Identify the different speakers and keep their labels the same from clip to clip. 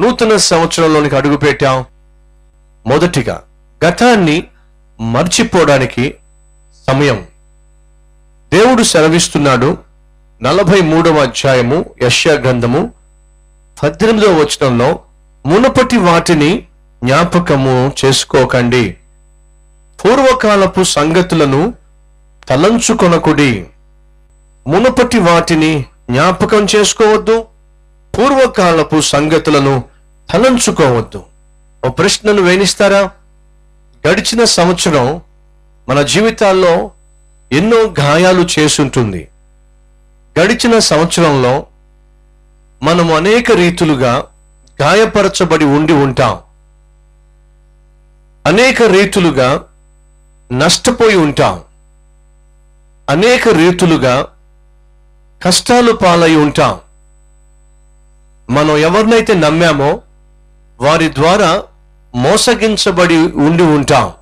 Speaker 1: నూతన సంవత్సరంలోనికి అడుగుపెట్టాం. మొదటిగా గతాన్ని మర్చిపోవడానికి సమయం. దేవుడు సెలవిస్తున్నాడు నలభై మూడవ అధ్యాయము యశ్యా గ్రంథము పద్దెనిమిదవ వచనంలో మునుపటి వాటిని జ్ఞాపకము చేసుకోకండి. పూర్వకాలపు సంగతులను తలంచుకొనకుడి. మునుపటి వాటిని జ్ఞాపకం చేసుకోవద్దు. పూర్వకాలపు సంగతులను తలంచుకోవద్దు. ఓ ప్రశ్నను వేణిస్తారా గడిచిన సంవత్సరం మన జీవితాల్లో ఎన్నో గాయాలు చేసుంటుంది గడిచిన సంవత్సరంలో మనం అనేక రీతులుగా గాయపరచబడి ఉండి ఉంటాం. అనేక రీతులుగా నష్టపోయి ఉంటాం. అనేక రీతులుగా కష్టాలు పాలై ఉంటాం. మనం ఎవరినైతే నమ్మామో వారి ద్వారా మోసగించబడి ఉండి ఉంటాం.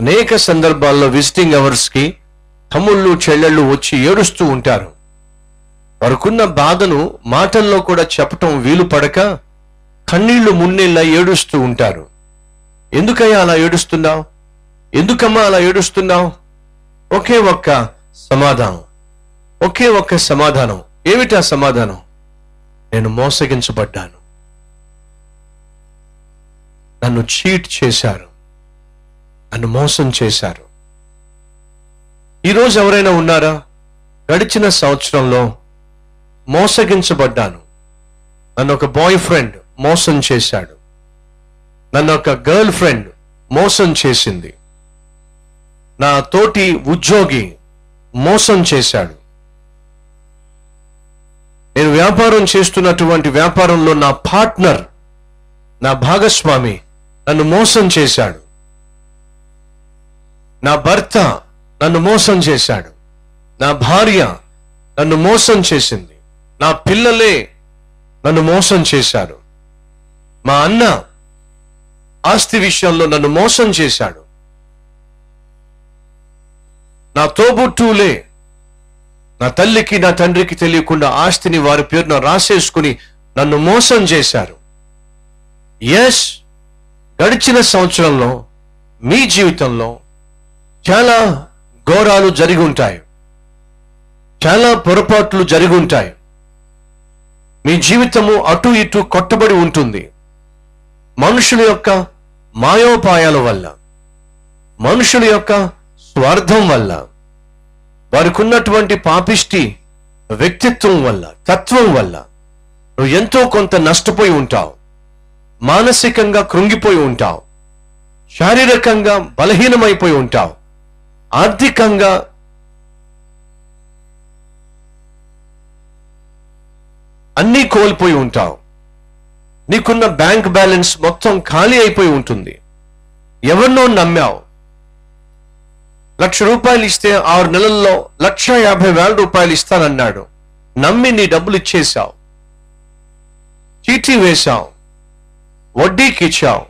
Speaker 1: అనేక సందర్భాల్లో విజిటింగ్ అవర్స్కి తమ్ముళ్ళు చెల్లెళ్ళు వచ్చి ఏడుస్తూ ఉంటారు. వారికున్న బాధను మాటల్లో కూడా చెప్పటం వీలు పడక కన్నీళ్ళు మున్నీళ్ళ ఏడుస్తూ ఉంటారు. ఎందుకయ్యా అలా ఏడుస్తున్నావు? ఎందుకమ్మా అలా ఏడుస్తున్నావు? ఒకే ఒక్క సమాధానం. ఒకే ఒక్క సమాధానం. ఏమిటా సమాధానం? నేను మోసగించబడ్డాను. నన్ను చీట్ చేశారు. నన్ను మోసం చేశారు. ఈరోజు ఎవరైనా ఉన్నారా? గడిచిన సంవత్సరంలో మోసగించబడ్డాను. నన్ను ఒక బాయ్ ఫ్రెండ్ మోసం చేశాడు. నన్ను ఒక గర్ల్ ఫ్రెండ్ మోసం చేసింది. నా తోటి ఉద్యోగి మోసం చేశాడు. నేను వ్యాపారం చేస్తున్నటువంటి వ్యాపారంలో నా పార్ట్నర్ నా భాగస్వామి నన్ను మోసం చేశాడు. నా భర్త నన్ను మోసం చేశాడు. నా భార్య నన్ను మోసం చేసింది. నా పిల్లలే నన్ను మోసం చేశారు. మా అన్న ఆస్తి విషయంలో నన్ను మోసం చేశాడు. నా తోబుట్టులే నా తల్లికి నా తండ్రికి తెలియకుండా ఆస్తిని వారి పేరున రాసేసుకుని నన్ను మోసం చేశారు. ఎస్ గడిచిన సంవత్సరంలో మీ జీవితంలో చాలా ఘోరాలు జరిగి ఉంటాయి. చాలా పొరపాట్లు జరిగి ఉంటాయి. మీ జీవితము అటు ఇటు కొట్టబడి ఉంటుంది. మనుషుల యొక్క మాయోపాయాల వల్ల మనుషుల యొక్క స్వార్థం వల్ల వారికి ఉన్నటువంటి పాపిష్టి వ్యక్తిత్వం వల్ల తత్వం వల్ల నువ్వు ఎంతో కొంత నష్టపోయి ఉంటావు. మానసికంగా కృంగిపోయి ఉంటావు. శారీరకంగా బలహీనమైపోయి ఉంటావు. ఆర్థికంగా అన్నీ కోల్పోయి ఉంటావు. నీకున్న బ్యాంక్ బ్యాలెన్స్ మొత్తం ఖాళీ అయిపోయి ఉంటుంది. ఎవరినో నమ్మావు. లక్ష రూపాయలు ఇస్తే ఆరు నెలల్లో లక్ష యాభై వేల రూపాయలు ఇస్తానన్నాడు. నమ్మి నీ డబ్బులు ఇచ్చేశావు. చీటీ వేశావు. వడ్డీకి ఇచ్చావు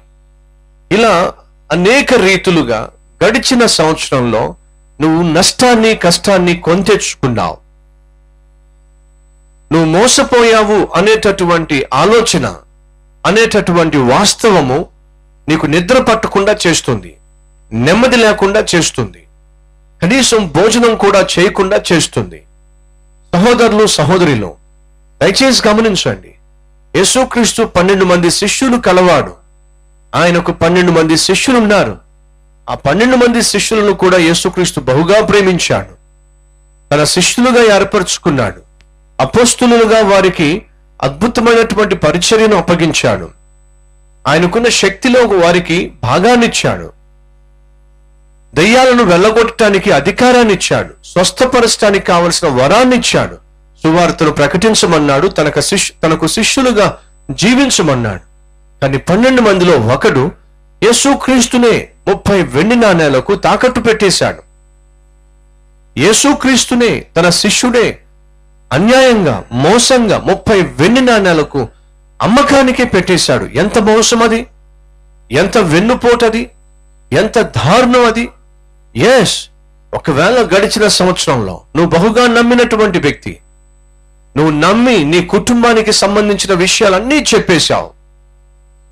Speaker 1: ఇలా అనేక రీతులుగా గడిచిన సంవత్సరంలో నువ్వు నష్టాన్ని కష్టాన్ని కొంతెచ్చుకున్నావు నువ్వు మోసపోయావు అనేటటువంటి ఆలోచన అనేటటువంటి వాస్తవము నీకు నిద్ర పట్టకుండా చేస్తుంది నెమ్మది లేకుండా చేస్తుంది కనీసం భోజనం కూడా చేయకుండా చేస్తుంది. సహోదరులు సహోదరిలో దయచేసి గమనించండి. యేసుక్రీస్తు పన్నెండు మంది శిష్యులు కలవాడు. ఆయనకు పన్నెండు మంది శిష్యులు ఉన్నారు ఆ పన్నెండు మంది శిష్యులను కూడా యేసుక్రీస్తు బహుగా ప్రేమించాడు. తన శిష్యులుగా ఏర్పరచుకున్నాడు. అపోస్తులుగా వారికి అద్భుతమైనటువంటి పరిచర్యను అప్పగించాడు. ఆయనకున్న శక్తిలో వారికి భాగాన్నిచ్చాడు. దయ్యాలను వెళ్ళగొట్టడానికి అధికారాన్ని ఇచ్చాడు స్వస్థపరచడానికి కావలసిన వరాన్ని ఇచ్చాడు సువార్తను ప్రకటించమన్నాడు. తనకు శిష్యు తనకు శిష్యులుగా జీవించమన్నాడు. కానీ పన్నెండు మందిలో ఒకడు యేసుక్రీస్తునే ముప్పై వెండి నాణేలకు తాకట్టు పెట్టేశాడు. యేసుక్రీస్తునే తన శిష్యుడే అన్యాయంగా మోసంగా ముప్పై వెండి నాణేలకు అమ్మకానికే పెట్టేశాడు. ఎంత మోసం అది? ఎంత వెన్నుపోటది ఎంత దారుణం అది? ఎస్ ఒకవేళ గడిచిన సంవత్సరంలో నువ్వు బహుగా నమ్మినటువంటి వ్యక్తి నువ్వు నమ్మి నీ కుటుంబానికి సంబంధించిన విషయాలన్నీ చెప్పేశావు.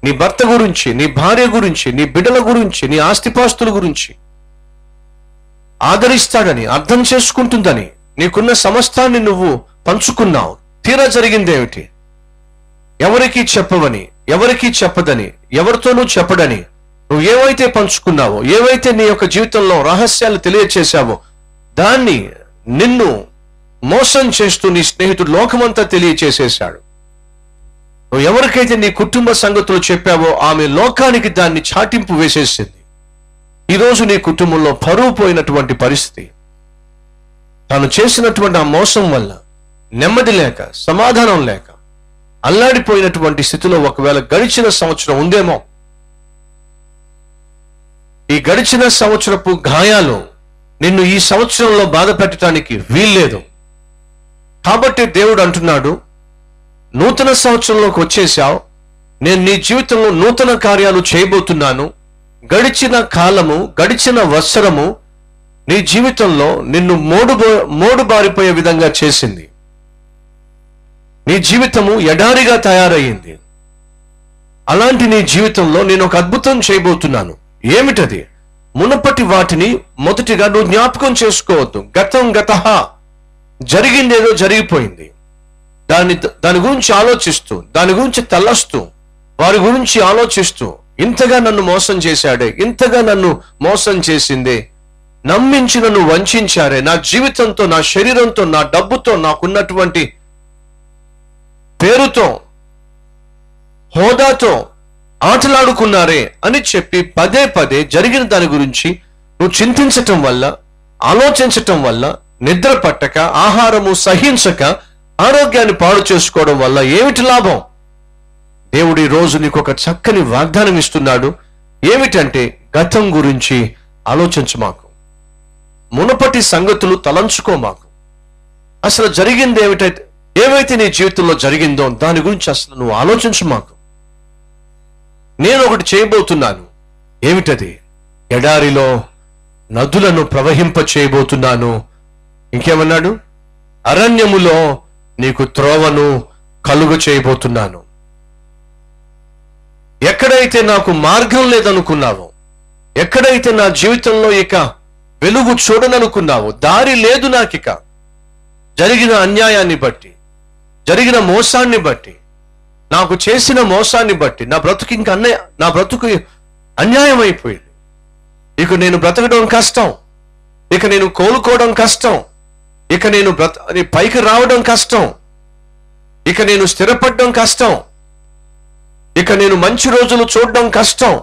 Speaker 1: నీ భర్త గురించి నీ భార్య గురించి నీ బిడ్డల గురించి నీ ఆస్తిపాస్తుల గురించి ఆదరిస్తాడని అర్థం చేసుకుంటుందని నీకున్న సమస్తాన్ని నువ్వు పంచుకున్నావు. తీరా జరిగిందేమిటి? ఎవరికి చెప్పవని ఎవరికి చెప్పదని ఎవరితోనూ చెప్పడని నువ్వు ఏవైతే పంచుకున్నావో ఏవైతే నీ యొక్క జీవితంలో రహస్యాలు తెలియచేశావో దాన్ని నిన్ను మోసం చేస్తూ నీ స్నేహితుడు లోకమంతా తెలియచేసేశాడు. నువ్వు ఎవరికైతే నీ కుటుంబ సంగతులు చెప్పావో ఆమె లోకానికి దాన్ని చాటింపు వేసేసింది. ఈరోజు నీ కుటుంబంలో పరువు పోయినటువంటి పరిస్థితి. తాను చేసినటువంటి ఆ మోసం వల్ల నెమ్మది లేక సమాధానం లేక అల్లాడిపోయినటువంటి స్థితిలో ఒకవేళ గడిచిన సంవత్సరం ఉందేమో. ఈ గడిచిన సంవత్సరపు గాయాలు నిన్ను ఈ సంవత్సరంలో బాధ పెట్టడానికి వీల్లేదు. కాబట్టి దేవుడు అంటున్నాడు నూతన సంవత్సరంలోకి వచ్చేసావు నేను నీ జీవితంలో నూతన కార్యాలు చేయబోతున్నాను. గడిచిన కాలము గడిచిన వత్సరము నీ జీవితంలో నిన్ను మోడు మోడుబారిపోయే విధంగా చేసింది. నీ జీవితము ఎడారిగా తయారయ్యింది. అలాంటి నీ జీవితంలో నేను ఒక అద్భుతం చేయబోతున్నాను. ఏమిటది? మునపటి వాటిని మొదటిగా నువ్వు జ్ఞాపకం చేసుకోవద్దు. గతం జరిగింది జరిగిందేదో జరిగిపోయింది. దాని దాని గురించి ఆలోచిస్తూ దాని గురించి తలస్తూ వారి గురించి ఆలోచిస్తూ ఇంతగా నన్ను మోసం చేశాడే ఇంతగా నన్ను మోసం చేసిందే నమ్మించి నన్ను వంచారే నా జీవితంతో నా శరీరంతో నా డబ్బుతో నాకున్నటువంటి పేరుతో హోదాతో ఆటలాడుకున్నారే అని చెప్పి పదే పదే జరిగిన దాని గురించి నువ్వు చింతించటం వల్ల ఆలోచించటం వల్ల నిద్ర పట్టక ఆహారము సహించక ఆరోగ్యాన్ని పాడు చేసుకోవడం వల్ల ఏమిటి లాభం? దేవుడు ఈ రోజు నీకు ఒక చక్కని వాగ్దానం ఇస్తున్నాడు. ఏమిటంటే గతం గురించి ఆలోచించు మాకు. మునపటి సంగతులు తలంచుకో మాకు. అసలు జరిగింది ఏమిటైతే ఏవైతే నీ జీవితంలో జరిగిందో దాని గురించి అసలు నువ్వు ఆలోచించు మాకు. నేను ఒకటి చేయబోతున్నాను. ఏమిటది? ఎడారిలో నదులను ప్రవహింప చేయబోతున్నాను ఇంకేమన్నాడు? అరణ్యములో నీకు త్రోవను కలుగు చేయబోతున్నాను. ఎక్కడైతే నాకు మార్గం లేదనుకున్నావో ఎక్కడైతే నా జీవితంలో ఇక వెలుగు చూడననుకున్నావో దారి లేదు నాకిక. జరిగిన అన్యాయాన్ని బట్టి జరిగిన మోసాన్ని బట్టి నాకు చేసిన మోసాన్ని బట్టి నా బ్రతుకు ఇంక అన్నయ్య నా బ్రతుకు అన్యాయం అయిపోయింది. ఇక నేను బ్రతకడం కష్టం. ఇక నేను కోలుకోవడం కష్టం. ఇక నేను బ్రత పైకి రావడం కష్టం. ఇక నేను స్థిరపడడం కష్టం. ఇక నేను మంచి రోజులు చూడడం కష్టం.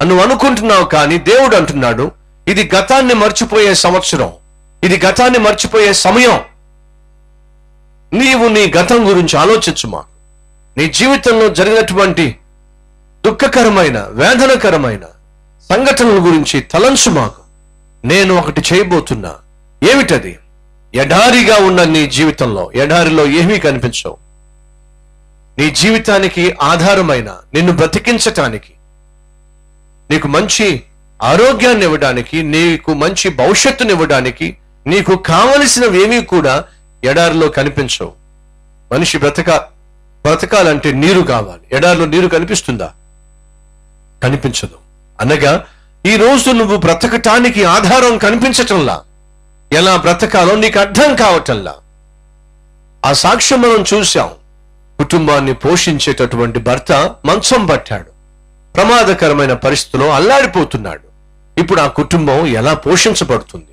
Speaker 1: అని నువ్వు అనుకుంటున్నావు కానీ దేవుడు అంటున్నాడు ఇది గతాన్ని మర్చిపోయే సంవత్సరం. ఇది గతాన్ని మర్చిపోయే సమయం. నీవు నీ గతం గురించి ఆలోచించుమా. నీ జీవితంలో జరిగినటువంటి దుఃఖకరమైన వేదనకరమైన సంఘటనల గురించి తలంచు మాకు నేను ఒకటి చేయబోతున్నా. ఏమిటది? ఎడారిగా ఉన్న నీ జీవితంలో ఎడారిలో ఏమీ కనిపించవు. నీ జీవితానికి ఆధారమైన నిన్ను బ్రతికించటానికి నీకు మంచి ఆరోగ్యాన్ని ఇవ్వడానికి నీకు మంచి భవిష్యత్తుని ఇవ్వడానికి నీకు కావలసినవి ఏమీ కూడా ఎడారిలో కనిపించవు. మనిషి బ్రతక బ్రతకాలంటే నీరు కావాలి. ఎడారిలో నీరు కనిపిస్తుందా? కనిపించదు. అనగా ఈ రోజు నువ్వు బ్రతకటానికి ఆధారం కనిపించటంలా ఎలా బ్రతకాలో నీకు అర్థం కావటంలా. ఆ సాక్ష్యం మనం చూశాం. కుటుంబాన్ని పోషించేటటువంటి భర్త మంచం పట్టాడు. ప్రమాదకరమైన పరిస్థితిలో అల్లాడిపోతున్నాడు. ఇప్పుడు ఆ కుటుంబం ఎలా పోషించబడుతుంది?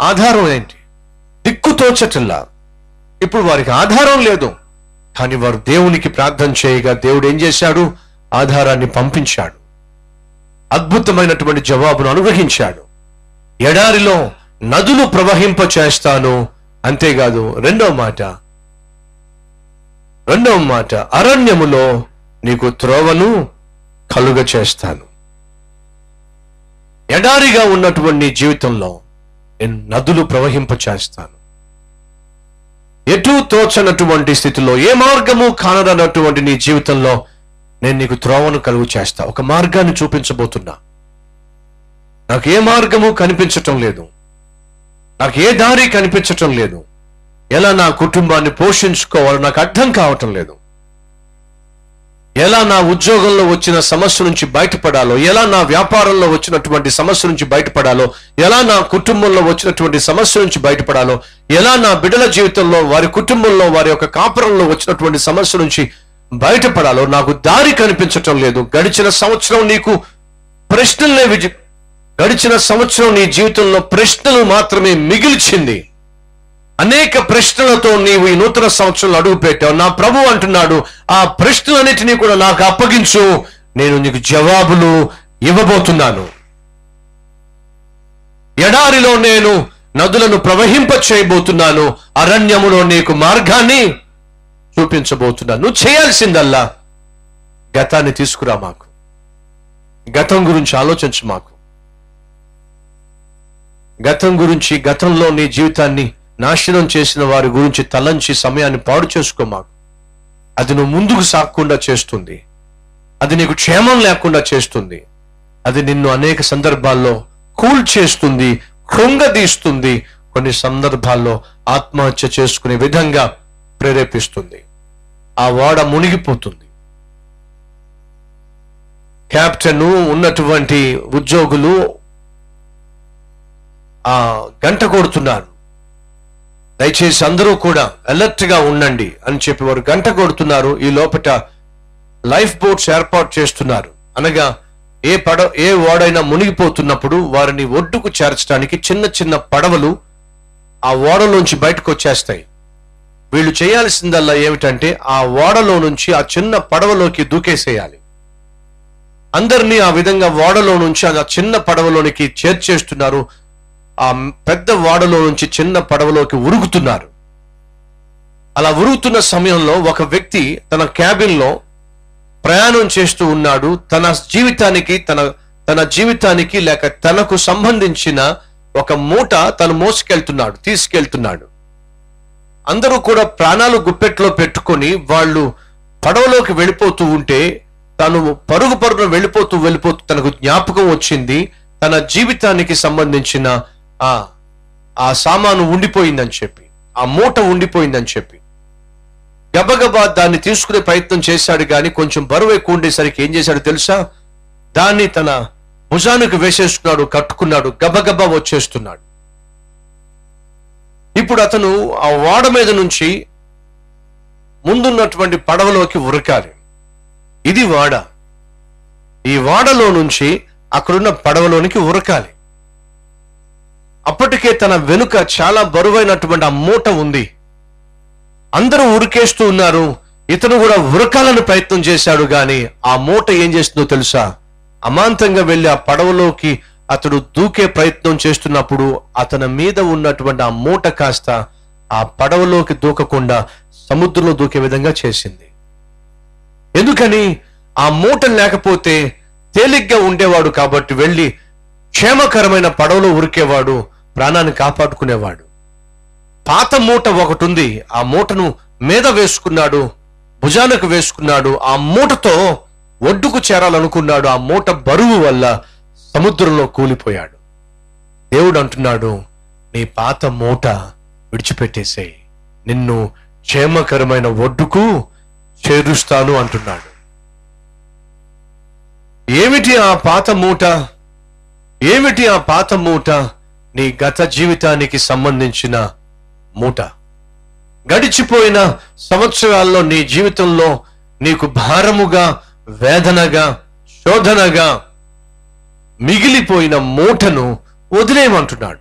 Speaker 1: ఆధారం ఏంటి? దిక్కుతోచటంలా ఇప్పుడు వారికి ఆధారం లేదు. కానీ వారు దేవునికి ప్రార్థన చేయగా దేవుడు ఏం చేశాడు? ఆధారాన్ని పంపించాడు. అద్భుతమైనటువంటి జవాబును అనుగ్రహించాడు. ఎడారిలో నదులు ప్రవహింప చేస్తాను. అంతేకాదు రెండవ మాట. రెండవ మాట అరణ్యములో నీకు త్రోవను కలుగ చేస్తాను. ఎడారిగా ఉన్నటువంటి నీ జీవితంలో నేను నదులు ప్రవహింప చేస్తాను. ఎటు తోచనటువంటి స్థితిలో ఏ మార్గము కానరన్నటువంటి నీ జీవితంలో నేను నీకు త్రోవను కలుగు చేస్తా. ఒక మార్గాన్ని చూపించబోతున్నా. నాకు ఏ మార్గము కనిపించటం లేదు. నాకు ఏ దారి కనిపించటం లేదు. ఎలా నా కుటుంబాన్ని పోషించుకోవాలో నాకు అర్థం కావటం లేదు. ఎలా నా ఉద్యోగంలో వచ్చిన సమస్య నుంచి బయటపడాలో ఎలా నా వ్యాపారంలో వచ్చినటువంటి సమస్య నుంచి బయటపడాలో ఎలా నా కుటుంబంలో వచ్చినటువంటి సమస్య నుంచి బయటపడాలో ఎలా నా బిడ్డల జీవితంలో వారి కుటుంబంలో వారి యొక్క కాపురంలో వచ్చినటువంటి సమస్య నుంచి బయటపడాలో నాకు దారి కనిపించటం లేదు. గడిచిన సంవత్సరం నీకు ప్రశ్నలే విజి గడిచిన సంవత్సరం నీ జీవితంలో ప్రశ్నలు మాత్రమే మిగిల్చింది. అనేక ప్రశ్నలతో నీవు ఈ నూతన సంవత్సరంలో అడుగు పెట్టావు. నా ప్రభు అంటున్నాడు ఆ ప్రశ్నలన్నిటినీ కూడా నాకు అప్పగించు. నేను నీకు జవాబులు ఇవ్వబోతున్నాను. ఎడారిలో నేను నదులను ప్రవహింప చేయబోతున్నాను. అరణ్యములో నీకు మార్గాన్ని చూపించబోతున్నాను. నువ్వు చేయాల్సిందల్లా గతాన్ని తీసుకురా మాకు. గతం గురించి ఆలోచించు మాకు. గతం గురించి గతంలో నీ జీవితాన్ని నాశనం చేసిన వారి గురించి తలంచి సమయాన్ని పాడు చేసుకోమాకు అది నువ్వు ముందుకు సాగకుండా చేస్తుంది. అది నీకు క్షేమం లేకుండా చేస్తుంది. అది నిన్ను అనేక సందర్భాల్లో కూల్ చేస్తుంది కృంగదీస్తుంది కొన్ని సందర్భాల్లో ఆత్మహత్య చేసుకునే విధంగా ప్రేరేపిస్తుంది. ఆ వాడ మునిగిపోతుంది. కెప్టెన్ ఉన్నటువంటి ఉద్యోగులు ఆ గంట కొడుతున్నారు. దయచేసి అందరూ కూడా అలర్ట్గా ఉండండి అని చెప్పి వారు గంట కొడుతున్నారు. ఈ లోపట లైఫ్ బోట్స్ ఏర్పాటు చేస్తున్నారు. అనగా ఏ పడ ఏ ఓడైనా మునిగిపోతున్నప్పుడు వారిని ఒడ్డుకు చేర్చడానికి చిన్న చిన్న పడవలు ఆ ఓడలోంచి బయటకు వచ్చేస్తాయి వీళ్ళు చేయాల్సిందల్లా ఏమిటంటే ఆ ఓడలో నుంచి ఆ చిన్న పడవలోకి దూకేసేయాలి. అందరినీ ఆ విధంగా ఓడలో నుంచి ఆ చిన్న పడవలోనికి చేర్చేస్తున్నారు. ఆ పెద్ద వాడలో నుంచి చిన్న పడవలోకి ఉరుగుతున్నారు. అలా ఉరుగుతున్న సమయంలో ఒక వ్యక్తి తన క్యాబిన్లో ప్రయాణం చేస్తూ ఉన్నాడు. తన జీవితానికి తన తన జీవితానికి లేక తనకు సంబంధించిన ఒక మూట తను మోసుకెళ్తున్నాడు తీసుకెళ్తున్నాడు. అందరూ కూడా ప్రాణాలు గుప్పెట్లో పెట్టుకొని వాళ్ళు పడవలోకి వెళ్ళిపోతూ ఉంటే తను పరుగు పరుగున వెళ్ళిపోతూ వెళ్ళిపోతూ తనకు జ్ఞాపకం వచ్చింది. తన జీవితానికి సంబంధించిన ఆ ఆ సామాను ఉండిపోయిందని చెప్పి ఆ మూట ఉండిపోయిందని చెప్పి. గబగబా దాన్ని తీసుకునే ప్రయత్నం చేశాడు కానీ కొంచెం బరువు ఎక్కువ ఉండేసరికి ఏం చేశాడు తెలుసా? దాన్ని తన భుజానికి వేసేసుకున్నాడు కట్టుకున్నాడు గబగబా వచ్చేస్తున్నాడు. ఇప్పుడు అతను ఆ ఓడ మీద నుంచి ముందున్నటువంటి పడవలోకి ఉరకాలి. ఇది వాడ. ఈ వాడలో నుంచి అక్కడున్న పడవలోనికి ఉరకాలి. అప్పటికే తన వెనుక చాలా బరువైనటువంటి ఆ మూట ఉంది. అందరూ ఉరికేస్తూ ఉన్నారు. ఇతను కూడా ఉరకాలని ప్రయత్నం చేశాడు గాని ఆ మూట ఏం చేస్తుందో తెలుసా? అమాంతంగా వెళ్ళి ఆ పడవలోకి అతడు దూకే ప్రయత్నం చేస్తున్నప్పుడు అతని మీద ఉన్నటువంటి ఆ మూట కాస్త ఆ పడవలోకి దూకకుండా సముద్రంలో దూకే విధంగా చేసింది. ఎందుకని? ఆ మూట లేకపోతే తేలిగ్గా ఉండేవాడు కాబట్టి వెళ్ళి క్షేమకరమైన పడవలో ఉరికేవాడు. ప్రాణాన్ని కాపాడుకునేవాడు. పాత మూట ఒకటి ఉంది ఆ మూటను మీద వేసుకున్నాడు భుజానికి వేసుకున్నాడు. ఆ మూటతో ఒడ్డుకు చేరాలనుకున్నాడు. ఆ మూట బరువు వల్ల సముద్రంలో కూలిపోయాడు. దేవుడు అంటున్నాడు నీ పాత మూట విడిచిపెట్టేసేయ్. నిన్ను క్షేమకరమైన ఒడ్డుకు చేరుస్తాను అంటున్నాడు. ఏమిటి ఆ పాత మూట? ఏమిటి ఆ పాత మూట? నీ గత జీవితానికి సంబంధించిన మూట. గడిచిపోయిన సంవత్సరాల్లో నీ జీవితంలో నీకు భారముగా వేదనగా శోధనగా మిగిలిపోయిన మూటను వదిలేయమంటున్నాడు.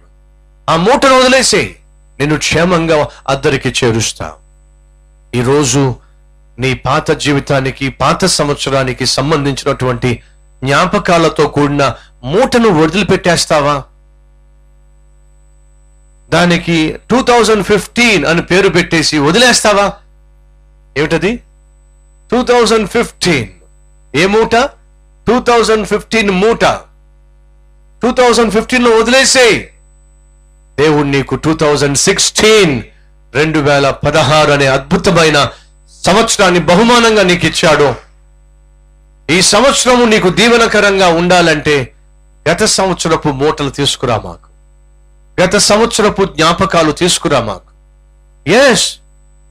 Speaker 1: ఆ మూటను వదిలేసే నేను క్షేమంగా అద్దరికి చేరుస్తా. ఈరోజు నీ పాత జీవితానికి పాత సంవత్సరానికి సంబంధించినటువంటి జ్ఞాపకాలతో కూడిన మూటను వదిలిపెట్టేస్తావా? దానికి టూ థౌజండ్ ఫిఫ్టీన్ అని పేరు పెట్టేసి వదిలేస్తావా? ఏమిటది? టూ థౌజండ్ ఫిఫ్టీన్ ఏ మూట? టూ థౌజండ్ ఫిఫ్టీన్ మూట. టూ థౌజండ్ ఫిఫ్టీన్లో వదిలేసే దేవుడు నీకు టూ థౌజండ్ సిక్స్టీన్ రెండు వేల పదహారు అనే అద్భుతమైన సంవత్సరాన్ని బహుమానంగా నీకు ఇచ్చాడు. ఈ సంవత్సరము నీకు దీవెనకరంగా ఉండాలంటే గత సంవత్సరపు మూటలు తీసుకురా మాకు. గత సంవత్సరపు జ్ఞాపకాలు తీసుకురా మాకు. ఎస్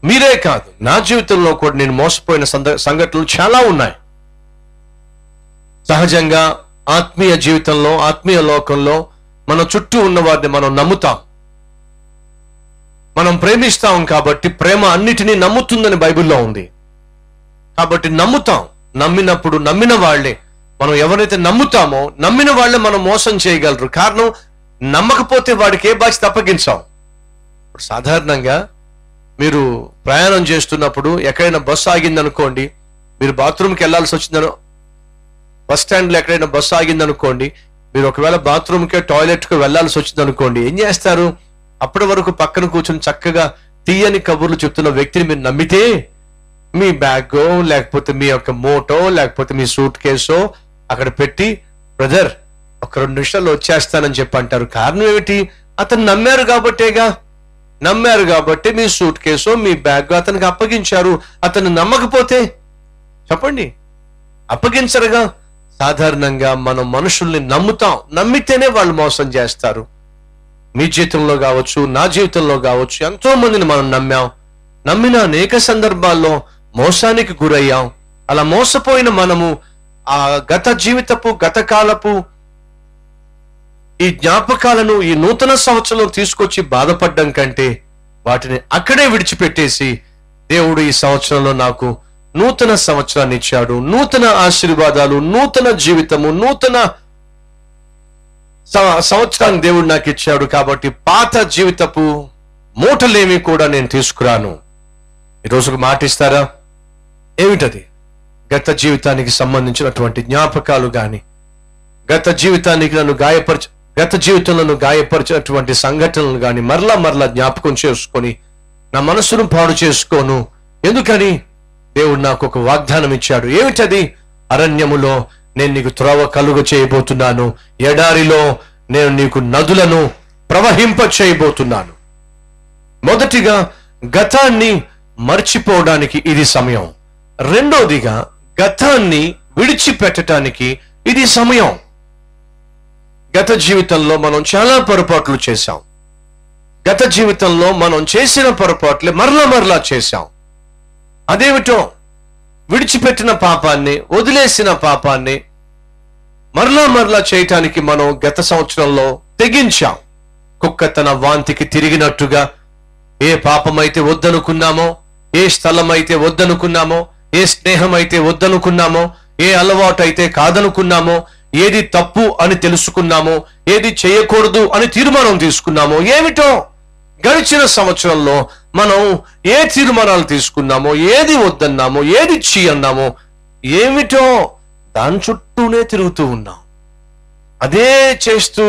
Speaker 1: మీరే కాదు. నా జీవితంలో కూడా నేను మోసపోయిన సంఘటనలు చాలా ఉన్నాయి. సహజంగా ఆత్మీయ జీవితంలో ఆత్మీయ లోకంలో మన చుట్టూ ఉన్న వారిని మనం నమ్ముతాం. మనం ప్రేమిస్తాం కాబట్టి ప్రేమ అన్నిటినీ నమ్ముతుందని బైబిల్లో ఉంది. కాబట్టి నమ్ముతాం. నమ్మినప్పుడు నమ్మిన వాళ్ళే మనం ఎవరైతే నమ్ముతామో నమ్మిన వాళ్ళే మనం మోసం చేయగలరు. కారణం నమ్మకపోతే వాడికి ఏ బాధ్యత అప్పగించాం. ఇప్పుడు సాధారణంగా మీరు ప్రయాణం చేస్తున్నప్పుడు ఎక్కడైనా బస్సు ఆగిందనుకోండి మీరు బాత్రూమ్కి వెళ్ళాల్సి వచ్చిందను బస్ స్టాండ్లో ఎక్కడైనా బస్సు ఆగిందనుకోండి మీరు ఒకవేళ బాత్రూమ్కే టాయిలెట్కి వెళ్ళాల్సి వచ్చిందనుకోండి ఏం చేస్తారు? అప్పటి వరకు పక్కన కూర్చొని చక్కగా తీయని కబుర్లు చెప్తున్న వ్యక్తిని మీరు నమ్మితే మీ బ్యాగో లేకపోతే మీ యొక్క మోటో లేకపోతే మీ సూట్ కేసో అక్కడ పెట్టి బ్రదర్ ఒక రెండు నిమిషాల్లో వచ్చేస్తానని చెప్పి అంటారు కారణం ఏమిటి? అతను నమ్మారు కాబట్టేగా? నమ్మారు కాబట్టి మీ సూట్ కేసు మీ బ్యాగ్ అతనికి అప్పగించారు. అతను నమ్మకపోతే? చెప్పండి. అప్పగించరుగా? సాధారణంగా మనం మనుషుల్ని నమ్ముతాం. నమ్మితేనే వాళ్ళు మోసం చేస్తారు. మీ జీవితంలో కావచ్చు నా జీవితంలో కావచ్చు ఎంతో మందిని మనం నమ్మాం. నమ్మిన అనేక సందర్భాల్లో మోసానికి గురయ్యాం. అలా మోసపోయిన మనము ఆ గత జీవితపు గత కాలపు ఈ జ్ఞాపకాలను ఈ నూతన సంవత్సరంలో తీసుకొచ్చి బాధపడ్డం కంటే వాటిని అక్కడే విడిచిపెట్టేసి దేవుడు ఈ సంవత్సరంలో నాకు నూతన సంవత్సరాన్ని ఇచ్చాడు. నూతన ఆశీర్వాదాలు నూతన జీవితము నూతన సంవత్సరాన్ని దేవుడు నాకు ఇచ్చాడు కాబట్టి పాత జీవితపు మూటలేమి కూడా నేను తీసుకురాను. ఈరోజు మాట ఇస్తారా? ఏమిటది? గత జీవితానికి సంబంధించినటువంటి జ్ఞాపకాలు కానీ గత జీవితానికి నన్ను గాయపరచ గత జీవితంలో గాయపరిచినటువంటి సంఘటనలు కానీ మరలా మరలా జ్ఞాపకం చేసుకొని నా మనసును పాడు చేసుకోను. ఎందుకని? దేవుడు నాకు ఒక వాగ్దానం ఇచ్చాడు. ఏమిటది? అరణ్యములో నేను నీకు త్రోవ కలుగ చేయబోతున్నాను. ఎడారిలో నేను నీకు నదులను ప్రవహింప చేయబోతున్నాను. మొదటిగా గతాన్ని మర్చిపోవడానికి ఇది సమయం. రెండోదిగా గతాన్ని విడిచిపెట్టడానికి ఇది సమయం. గత జీవితంలో మనం చాలా పొరపాట్లు చేశాం. గత జీవితంలో మనం చేసిన పొరపాట్లే మరలా మరలా చేశాం. అదేమిటో విడిచిపెట్టిన పాపాన్ని వదిలేసిన పాపాన్ని మరలా మరలా చేయటానికి మనం గత సంవత్సరంలో తెగించాం. కుక్క తన వాంతికి తిరిగినట్టుగా ఏ పాపమైతే వద్దనుకున్నామో ఏ స్థలం అయితే వద్దనుకున్నామో ఏ స్నేహం అయితే వద్దనుకున్నామో ఏ అలవాటు అయితే కాదనుకున్నామో ఏది తప్పు అని తెలుసుకున్నామో ఏది చేయకూడదు అని తీర్మానం తీసుకున్నామో ఏమిటో గడిచిన సంవత్సరంలో మనం ఏ తీర్మానాలు తీసుకున్నామో ఏది వద్దన్నామో ఏది చేయన్నామో ఏమిటో దాని చుట్టూనే తిరుగుతూ ఉన్నాం. అదే చేస్తూ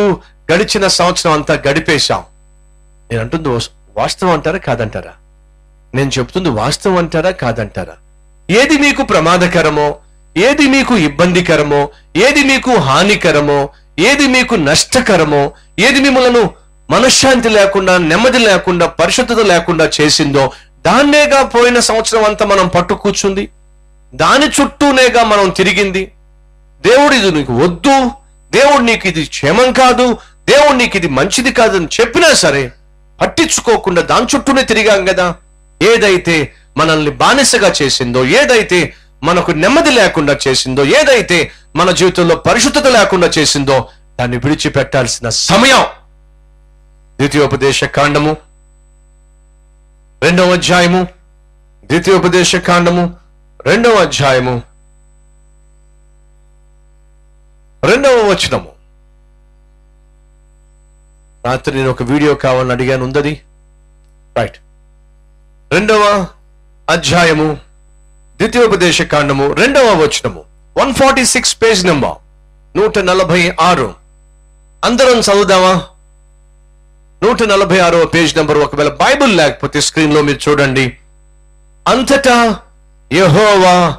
Speaker 1: గడిచిన సంవత్సరం అంతా గడిపేశాం. నేను అంటుంది వాస్తవం అంటారా కాదంటారా? నేను చెప్తుంది వాస్తవం అంటారా కాదంటారా? ఏది మీకు ప్రమాదకరమో ఏది మీకు ఇబ్బందికరమో ఏది మీకు హానికరమో ఏది మీకు నష్టకరమో ఏది మిమ్మలను మనశ్శాంతి లేకుండా నెమ్మది లేకుండా పరిశుద్ధత లేకుండా చేసిందో దాన్నేగా పోయిన సంవత్సరం అంతా మనం పట్టు కూర్చుంది. దాని చుట్టూనేగా మనం తిరిగింది. దేవుడు ఇది నీకు వద్దు. దేవుడు నీకు ఇది క్షేమం కాదు. దేవుడు నీకు ఇది మంచిది కాదని చెప్పినా సరే పట్టించుకోకుండా దాని చుట్టూనే తిరిగాం కదా. ఏదైతే మనల్ని బానిసగా చేసిందో ఏదైతే మనకు నెమ్మది లేకుండా చేసిందో ఏదైతే మన జీవితంలో పరిశుద్ధత లేకుండా చేసిందో దాన్ని విడిచిపెట్టాల్సిన సమయం. ద్వితీయోపదేశ కాండము రెండవ అధ్యాయము. ద్వితీయోపదేశ కాండము రెండవ అధ్యాయము. రెండవ వచనము. రాత్రి నేను ఒక వీడియో కావాలని అడిగాను ఉందది? రైట్. రెండవ అధ్యాయము. ద్వితీయోపదేశ కాండము రెండవ వచనము. One forty six page number నూట నలభై ఆరు. అందరం చదువుదామా? నూట నలభై ఆరవ పేజ్ నెంబర్ ఒకవేళ బైబిల్ లేకపోతే స్క్రీన్లో మీరు చూడండి. అంతటా యహోవా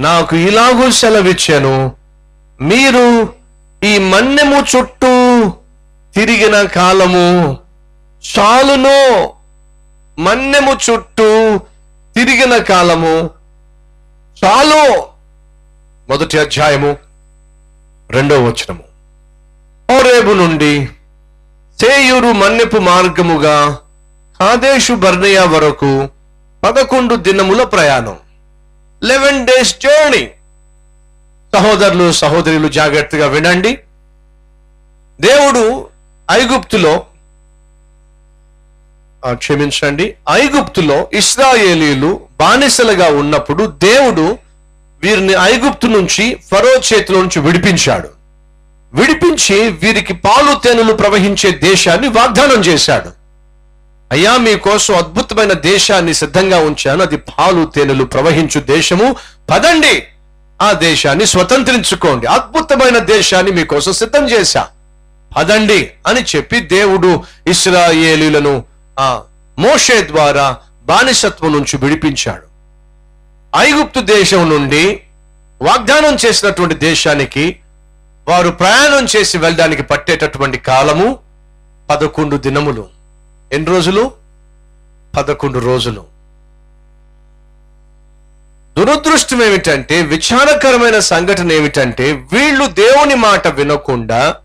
Speaker 1: నాకు ఇలాగూ సెలవిచ్చాను. మీరు ఈ మన్నెము చుట్టూ తిరిగిన కాలము చాలును. మన్నెము చుట్టూ తిరిగిన కాలము చాలు. మొదటి అధ్యాయము రెండవ వచనము. ఓరేబు నుండి సేయూరు మన్నెపు మార్గముగా కాదేశు బర్నియా వరకు పదకొండు దినముల ప్రయాణం. Eleven days journey. సహోదరులు సహోదరులు జాగ్రత్తగా వినండి. దేవుడు ఐగుప్తులో క్షమించండి ఐగుప్తులో ఇస్రాయేలీలు బానిసలుగా ఉన్నప్పుడు దేవుడు వీరిని ఐగుప్తు నుంచి ఫరో చేతిలో నుంచి విడిపించాడు. విడిపించి వీరికి పాలు తేనెలు ప్రవహించే దేశాన్ని వాగ్దానం చేశాడు. అయ్యా మీకోసం అద్భుతమైన దేశాన్ని సిద్ధంగా ఉంచాను. అది పాలు తేనెలు ప్రవహించు దేశము. పదండి ఆ దేశాన్ని స్వతంత్రించుకోండి. అద్భుతమైన దేశాన్ని మీకోసం సిద్ధం చేశా. పదండి అని చెప్పి దేవుడు ఇస్రాయేలీలను ఆ మోషే ద్వారా బానిసత్వం నుంచి విడిపించాడు. ఐగుప్తు దేశం నుండి వాగ్దానం చేసినటువంటి దేశానికి వారు ప్రయాణం చేసి వెళ్ళడానికి పట్టేటటువంటి కాలము పదకొండు దినములు. ఎన్ని రోజులు? పదకొండు రోజులు. దురదృష్టం ఏమిటంటే విచారకరమైన సంఘటన ఏమిటంటే వీళ్ళు దేవుని మాట వినకుండా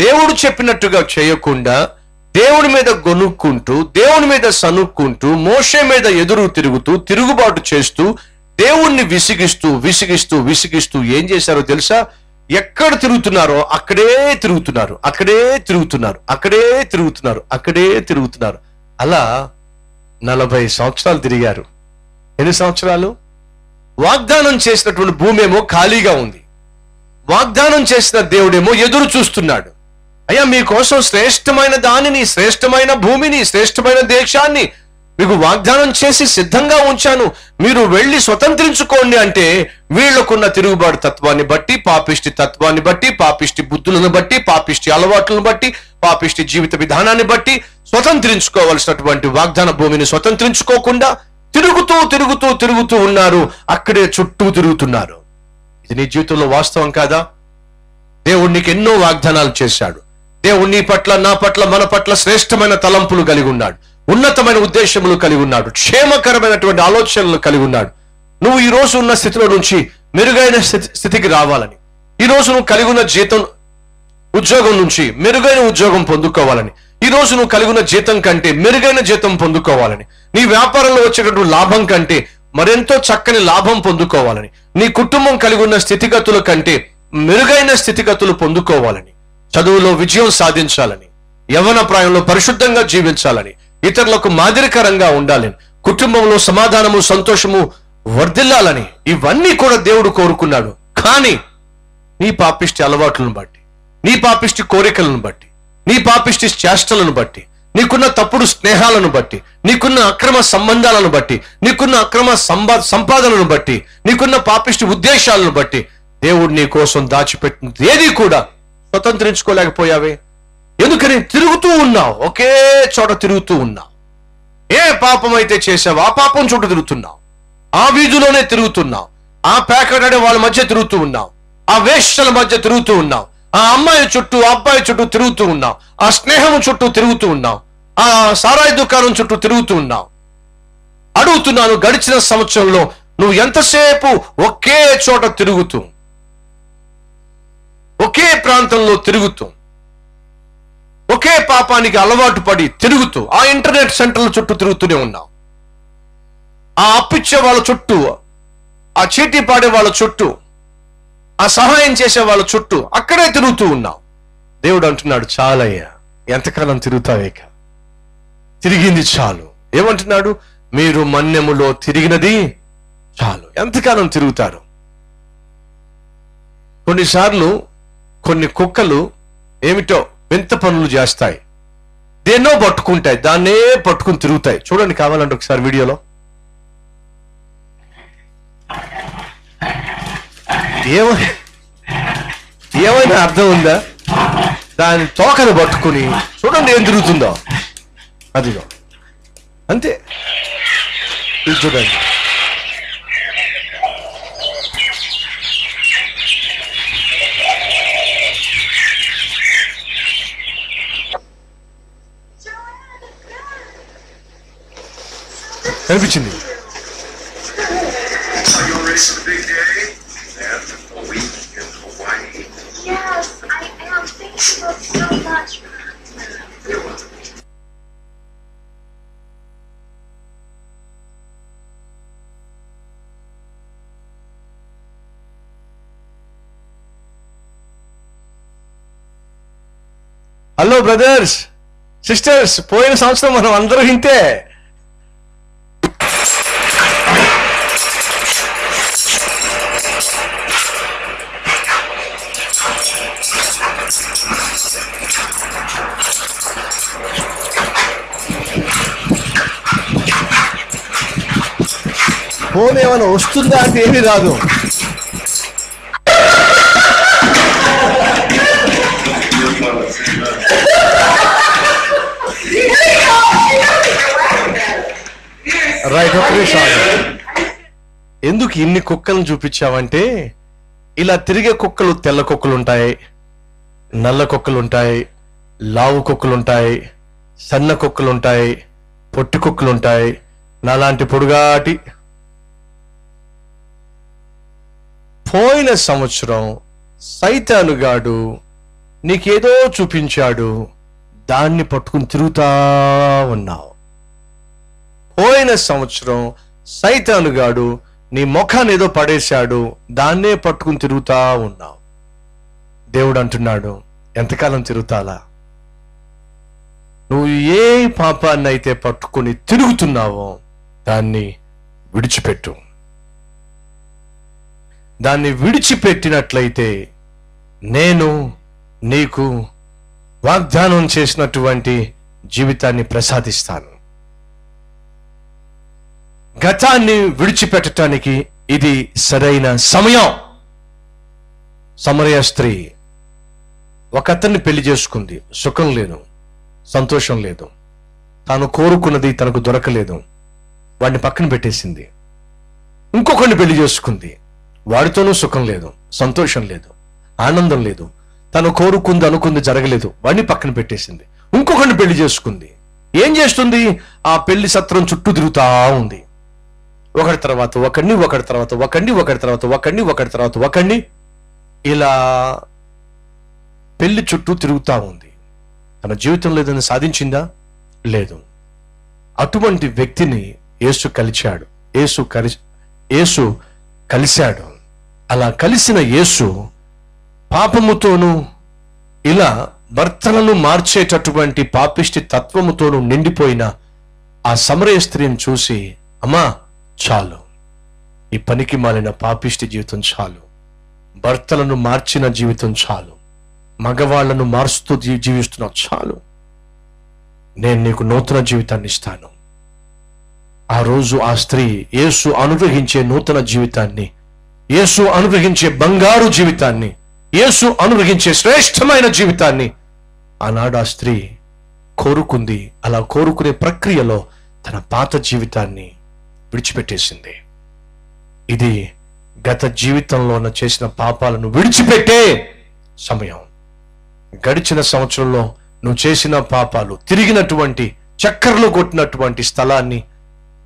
Speaker 1: దేవుడు చెప్పినట్టుగా చేయకుండా దేవుని మీద గొనుక్కుంటూ దేవుని మీద సనుక్కుంటూ మోషే మీద ఎదురు తిరుగుతూ తిరుగుబాటు చేస్తూ దేవుణ్ణి విసిగిస్తూ విసిగిస్తూ విసిగిస్తూ ఏం చేశారో తెలుసా? ఎక్కడ తిరుగుతున్నారో అక్కడే తిరుగుతున్నారు అక్కడే తిరుగుతున్నారు అక్కడే తిరుగుతున్నారు అక్కడే తిరుగుతున్నారు. అలా నలభై సంవత్సరాలు తిరిగారు. ఎన్ని సంవత్సరాలు? వాగ్దానం చేసినటువంటి భూమి ఏమో ఖాళీగా ఉంది. వాగ్దానం చేసిన దేవుడేమో ఎదురు చూస్తున్నాడు. అయ్యా మీకోసం శ్రేష్టమైన దానిని శ్రేష్టమైన భూమిని శ్రేష్టమైన దేశాన్ని మీకు వాగ్దానం చేసి సిద్ధంగా ఉంచాను. మీరు వెళ్ళి స్వతంత్రించుకోండి అంటే వీళ్ళకున్న తిరుగుబాటు తత్వాన్ని బట్టి పాపిష్టి తత్వాన్ని బట్టి పాపిష్టి బుద్ధులను బట్టి పాపిష్టి అలవాట్లను బట్టి పాపిష్టి జీవిత విధానాన్ని బట్టి స్వతంత్రించుకోవలసినటువంటి వాగ్దాన భూమిని స్వతంత్రించుకోకుండా తిరుగుతూ తిరుగుతూ తిరుగుతూ ఉన్నారు. అక్కడే చుట్టూ తిరుగుతున్నారు. ఇది నీ జీవితంలో వాస్తవం కాదా? దేవుడు నీకు ఎన్నో వాగ్దానాలు చేశాడు. దేవుడు నీ పట్ల నా పట్ల మన పట్ల శ్రేష్టమైన తలంపులు కలిగి ఉన్నాడు. ఉన్నతమైన ఉద్దేశములు కలిగి ఉన్నాడు. క్షేమకరమైనటువంటి ఆలోచనలు కలిగి ఉన్నాడు. నువ్వు ఈ రోజు ఉన్న స్థితిలో నుంచి మెరుగైన స్థితికి రావాలని. ఈ రోజు నువ్వు కలిగి ఉన్న జీతం ఉద్యోగం నుంచి మెరుగైన ఉద్యోగం పొందుకోవాలని. ఈ రోజు నువ్వు కలిగి ఉన్న జీతం కంటే మెరుగైన జీతం పొందుకోవాలని. నీ వ్యాపారంలో వచ్చేటటువంటి లాభం కంటే మరెంతో చక్కని లాభం పొందుకోవాలని. నీ కుటుంబం కలిగి ఉన్న స్థితిగతుల కంటే మెరుగైన స్థితిగతులు పొందుకోవాలని. చదువులో విజయం సాధించాలని యవన ప్రాయంలో పరిశుద్ధంగా జీవించాలని ఇతరులకు మాదిరికరంగా ఉండాలని కుటుంబంలో సమాధానము సంతోషము వర్ధిల్లాలని ఇవన్నీ కూడా దేవుడు కోరుకున్నాడు. కానీ నీ పాపిష్టి అలవాట్లను బట్టి నీ పాపిష్టి కోరికలను బట్టి నీ పాపిష్టి చేష్టలను బట్టి నీకున్న తప్పుడు స్నేహాలను బట్టి నీకున్న అక్రమ సంబంధాలను బట్టి నీకున్న అక్రమ సంబా సంపాదనను బట్టి నీకున్న పాపిష్టి ఉద్దేశాలను బట్టి దేవుడు నీ కోసం దాచిపెట్టినది ఏది కూడా స్వతంత్రించుకోలేకపోయావే? ఎందుకని తిరుగుతూ ఉన్నావు? ఒకే చోట తిరుగుతూ ఉన్నావు. ఏ పాపం అయితే చేసావు ఆ పాపం చోటు తిరుగుతున్నావు. ఆ వీధిలోనే తిరుగుతున్నావు. ఆ ప్యాకెట్ అనే వాళ్ళ మధ్య తిరుగుతూ ఉన్నావు. ఆ వేష్యల మధ్య తిరుగుతూ ఉన్నావు. ఆ అమ్మాయి చుట్టూ ఆ అబ్బాయి చుట్టూ తిరుగుతూ ఉన్నావు. ఆ స్నేహం చుట్టూ తిరుగుతూ ఉన్నావు. ఆ సారాయి దుకాణం చుట్టూ తిరుగుతూ ఉన్నావు. అడుగుతున్నాను గడిచిన సంవత్సరంలో నువ్వు ఎంతసేపు ఒకే చోట తిరుగుతూ ఒకే ప్రాంతంలో తిరుగుతూ ఒకే పాపానికి అలవాటు పడి తిరుగుతూ ఆ ఇంటర్నెట్ సెంటర్ల చుట్టూ తిరుగుతూనే ఉన్నాం. ఆ అప్పిచ్చే వాళ్ళ చుట్టూ ఆ చీటీ పాడే వాళ్ళ చుట్టూ ఆ సహాయం చేసే వాళ్ళ చుట్టూ అక్కడే తిరుగుతూ ఉన్నాం. దేవుడు అంటున్నాడు చాలయ్యా ఎంతకాలం తిరుగుతావేక తిరిగింది చాలు. ఏమంటున్నాడు? మీరు మన్యములో తిరిగినది చాలు. ఎంతకాలం తిరుగుతారు? కొన్నిసార్లు కొన్ని కుక్కలు ఏమిటో వింత పనులు చేస్తాయి. దేన్నో పట్టుకుంటాయి దాన్నే పట్టుకుని తిరుగుతాయి. చూడండి కావాలంటే ఒకసారి వీడియోలో. ఏమై ఏమైనా అర్థం ఉందా? దాని తోకను పట్టుకుని చూడండి ఏం తిరుగుతుందో. అదిగో. అంతే. ఇది చూడండి. కనిపించింది. హలో బ్రదర్స్ సిస్టర్స్ పోయిన సంవత్సరం మనం అందరూ ఇంతే ఫోన్ ఏమైనా వస్తుందా అంటే ఏమీ రాదు. రైట్ ఎందుకు ఇన్ని కుక్కలను చూపించావంటే? ఇలా తిరిగే కుక్కలు తెల్ల కుక్కలు ఉంటాయి నల్ల కుక్కలు ఉంటాయి లావు కుక్కలు ఉంటాయి సన్న కుక్కలు ఉంటాయి పొట్టి కుక్కలు ఉంటాయి నాలాంటి పొడుగాటి పోయిన సంవత్సరం సైతానుగాడు నీకేదో చూపించాడు దాన్ని పట్టుకుని తిరుగుతా ఉన్నావు. పోయిన సంవత్సరం సైతానుగాడు నీ ముఖాన్ని ఏదో పడేశాడు దాన్నే పట్టుకుని తిరుగుతా ఉన్నావు. దేవుడు అంటున్నాడు ఎంతకాలం తిరుగుతాలా? నువ్వు ఏ పాపాన్ని అయితే పట్టుకుని తిరుగుతున్నావో దాన్ని విడిచిపెట్టు. దాన్ని విడిచిపెట్టినట్లయితే నేను నీకు వాగ్దానం చేసినటువంటి జీవితాన్ని ప్రసాదిస్తాను. గతాన్ని విడిచిపెట్టడానికి ఇది సరైన సమయం. సమరయ స్త్రీ ఒక అతన్ని పెళ్ళి చేసుకుంది. సుఖం లేదు సంతోషం లేదు. తాను కోరుకున్నది తనకు దొరకలేదు. వాడిని పక్కన పెట్టేసింది. ఇంకొకరిని పెళ్ళి చేసుకుంది. వాడితోనూ సుఖం లేదు సంతోషం లేదు ఆనందం లేదు. తను కోరుకుంది అనుకుంది జరగలేదు. వాడిని పక్కన పెట్టేసింది. ఇంకొకరిని పెళ్ళి చేసుకుంది. ఏం చేస్తుంది? ఆ పెళ్ళి సత్రం చుట్టూ తిరుగుతా ఉంది. ఒకటి తర్వాత ఒకడిని ఒకటి తర్వాత ఒకడిని ఒకటి తర్వాత ఒకడిని ఒకటి తర్వాత ఒకడిని ఇలా పెళ్ళి చుట్టూ తిరుగుతా ఉంది. తన జీవితంలో ఏదైనా సాధించిందా? లేదు. అటువంటి వ్యక్తిని యేసు కలిచాడు. యేసు కలి యేసు కలిశాడు. అలా కలిసిన యేసు పాపముతోనూ ఇలా భర్తలను మార్చేటటువంటి పాపిష్టి తత్వముతోనూ నిండిపోయిన ఆ సమరయ స్త్రీని చూసి అమ్మా చాలు. ఈ పనికి మాలిన పాపిష్టి జీవితం చాలు. భర్తలను మార్చిన జీవితం చాలు. మగవాళ్ళను మారుస్తూ జీ- జీవిస్తున్నావు చాలు. నేను నీకు నూతన జీవితాన్ని ఇస్తాను. ఆ రోజు ఆ స్త్రీ యేసు అనుగ్రహించే నూతన జీవితాన్ని యేసు అనుగ్రహించే బంగారు జీవితాన్ని యేసు అనుగ్రహించే శ్రేష్టమైన జీవితాన్ని ఆనాడు ఆ స్త్రీ కోరుకుంది. అలా కోరుకునే ప్రక్రియలో తన పాత జీవితాన్ని విడిచిపెట్టేసింది. ఇది గత జీవితంలో చేసిన పాపాలను విడిచిపెట్టే సమయం. గడిచిన సంవత్సరంలో నువ్వు చేసిన పాపాలు తిరిగినటువంటి చక్కర్లు కొట్టినటువంటి స్థలాన్ని